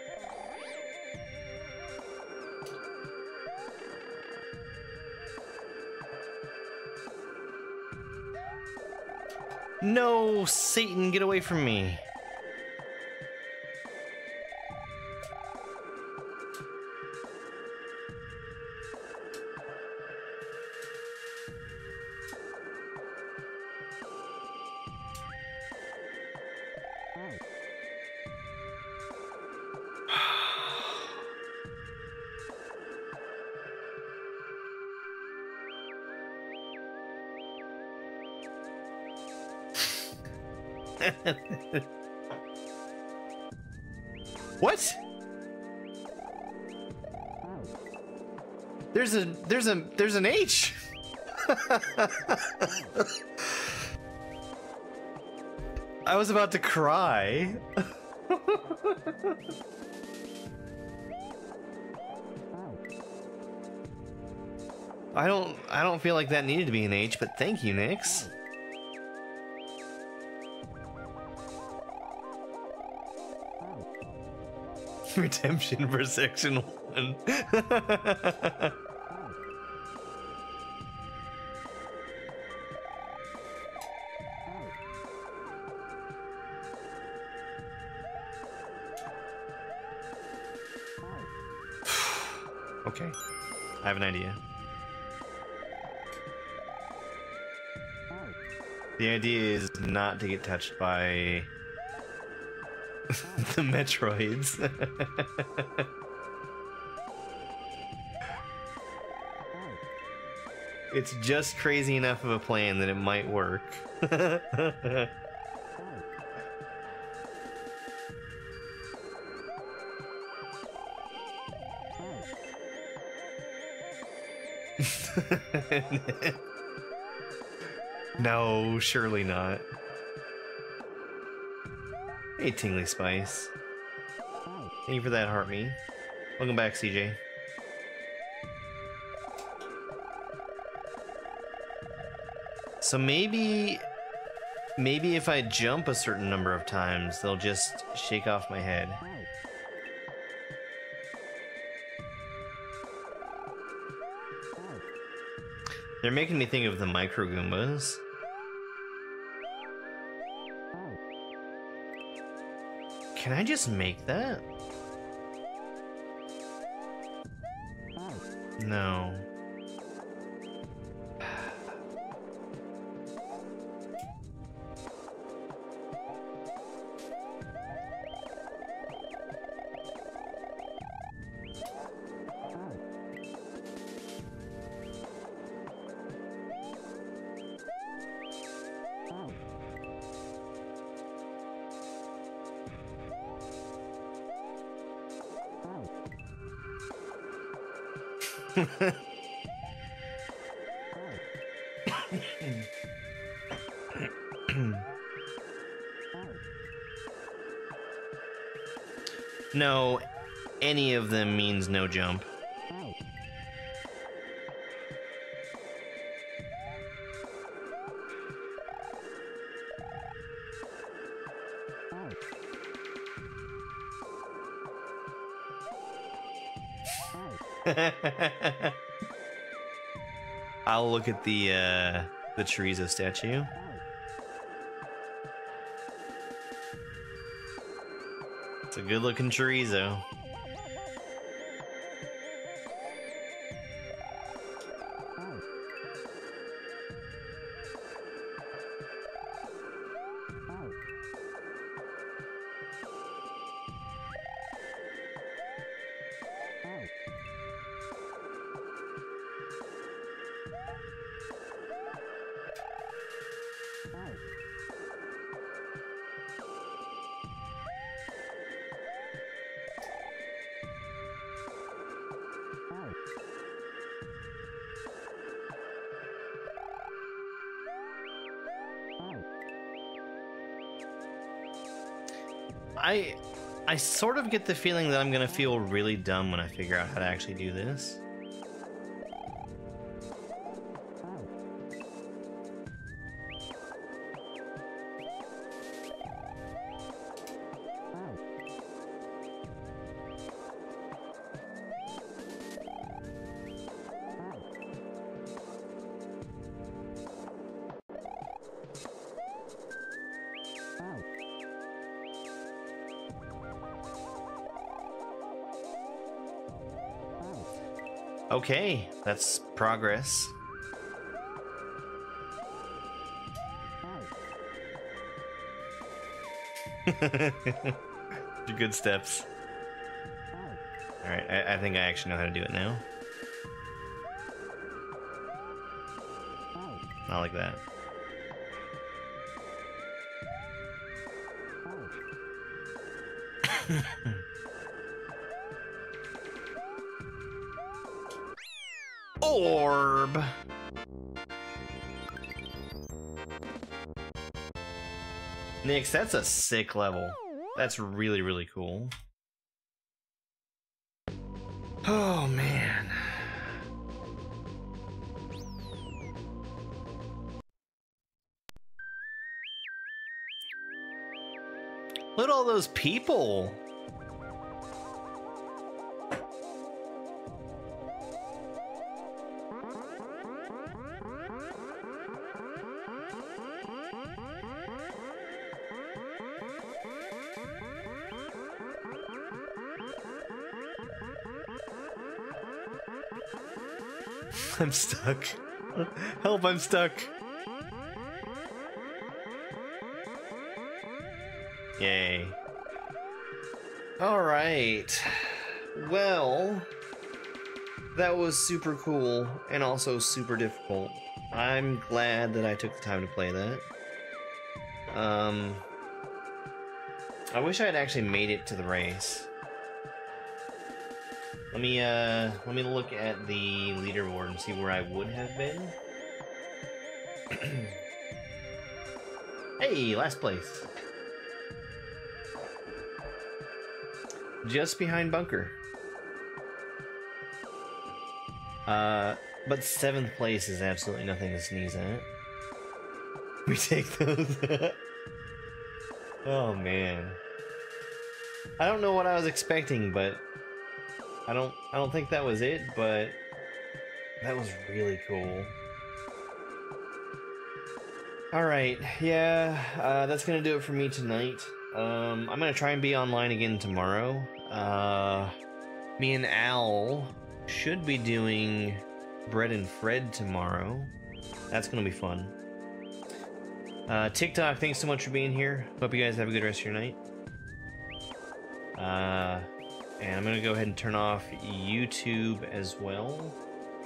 No, Satan, get away from me. There's a there's an H. I was about to cry. I don't I don't feel like that needed to be an H, but thank you, Nix. Redemption for section one. Have an idea. The idea is not to get touched by the Metroids. it's just crazy enough of a plan that it might work. no, surely not. Hey, Tingly Spice. Thank you for that, Heartme. Welcome back, CJ. So maybe... Maybe if I jump a certain number of times, they'll just shake off my head. They're making me think of the Micro Goombas. Can I just make that? No. No, any of them means no jump. I'll look at the uh, the chorizo statue. It's a good looking chorizo. I I sort of get the feeling that I'm gonna feel really dumb when I figure out how to actually do this. Okay, that's progress. Good steps. Alright, I, I think I actually know how to do it now. Not like that. Orb! Nix, that's a sick level. That's really, really cool. Oh, man. Look at all those people. I'm stuck. Help, I'm stuck. Yay. Alright. Well, that was super cool and also super difficult. I'm glad that I took the time to play that. Um, I wish I had actually made it to the race. Let me uh let me look at the leaderboard and see where I would have been. hey, last place. Just behind Bunker. Uh, but seventh place is absolutely nothing to sneeze at. We take those. oh man. I don't know what I was expecting, but I don't I don't think that was it, but that was really cool. Alright, yeah, uh, that's gonna do it for me tonight. Um, I'm gonna try and be online again tomorrow. Uh, me and Al should be doing Bread and Fred tomorrow. That's gonna be fun. Uh, TikTok, thanks so much for being here. Hope you guys have a good rest of your night. Uh, and I'm gonna go ahead and turn off YouTube as well.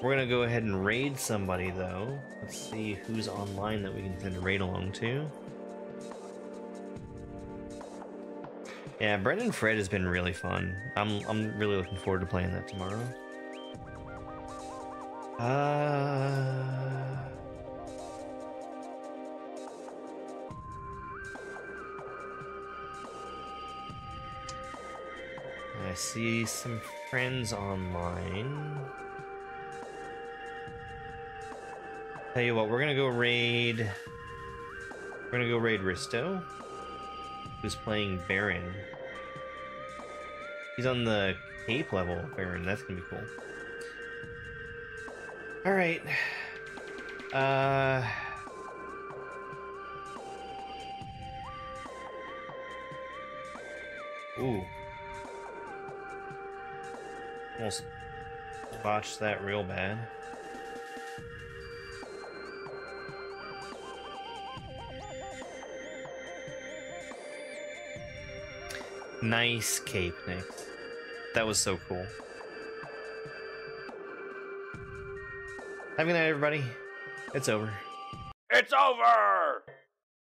We're gonna go ahead and raid somebody though. Let's see who's online that we can send a raid along to. Yeah, Bread and Fred has been really fun. I'm I'm really looking forward to playing that tomorrow. Uh I see some friends online. Tell you what, we're gonna go raid. We're gonna go raid Risto, who's playing Baron. He's on the cape level, Baron. That's gonna be cool. All right. Uh. Ooh. Almost botched that real bad. Nice cape, Nick. That was so cool. Have a good night, everybody. It's over. It's over!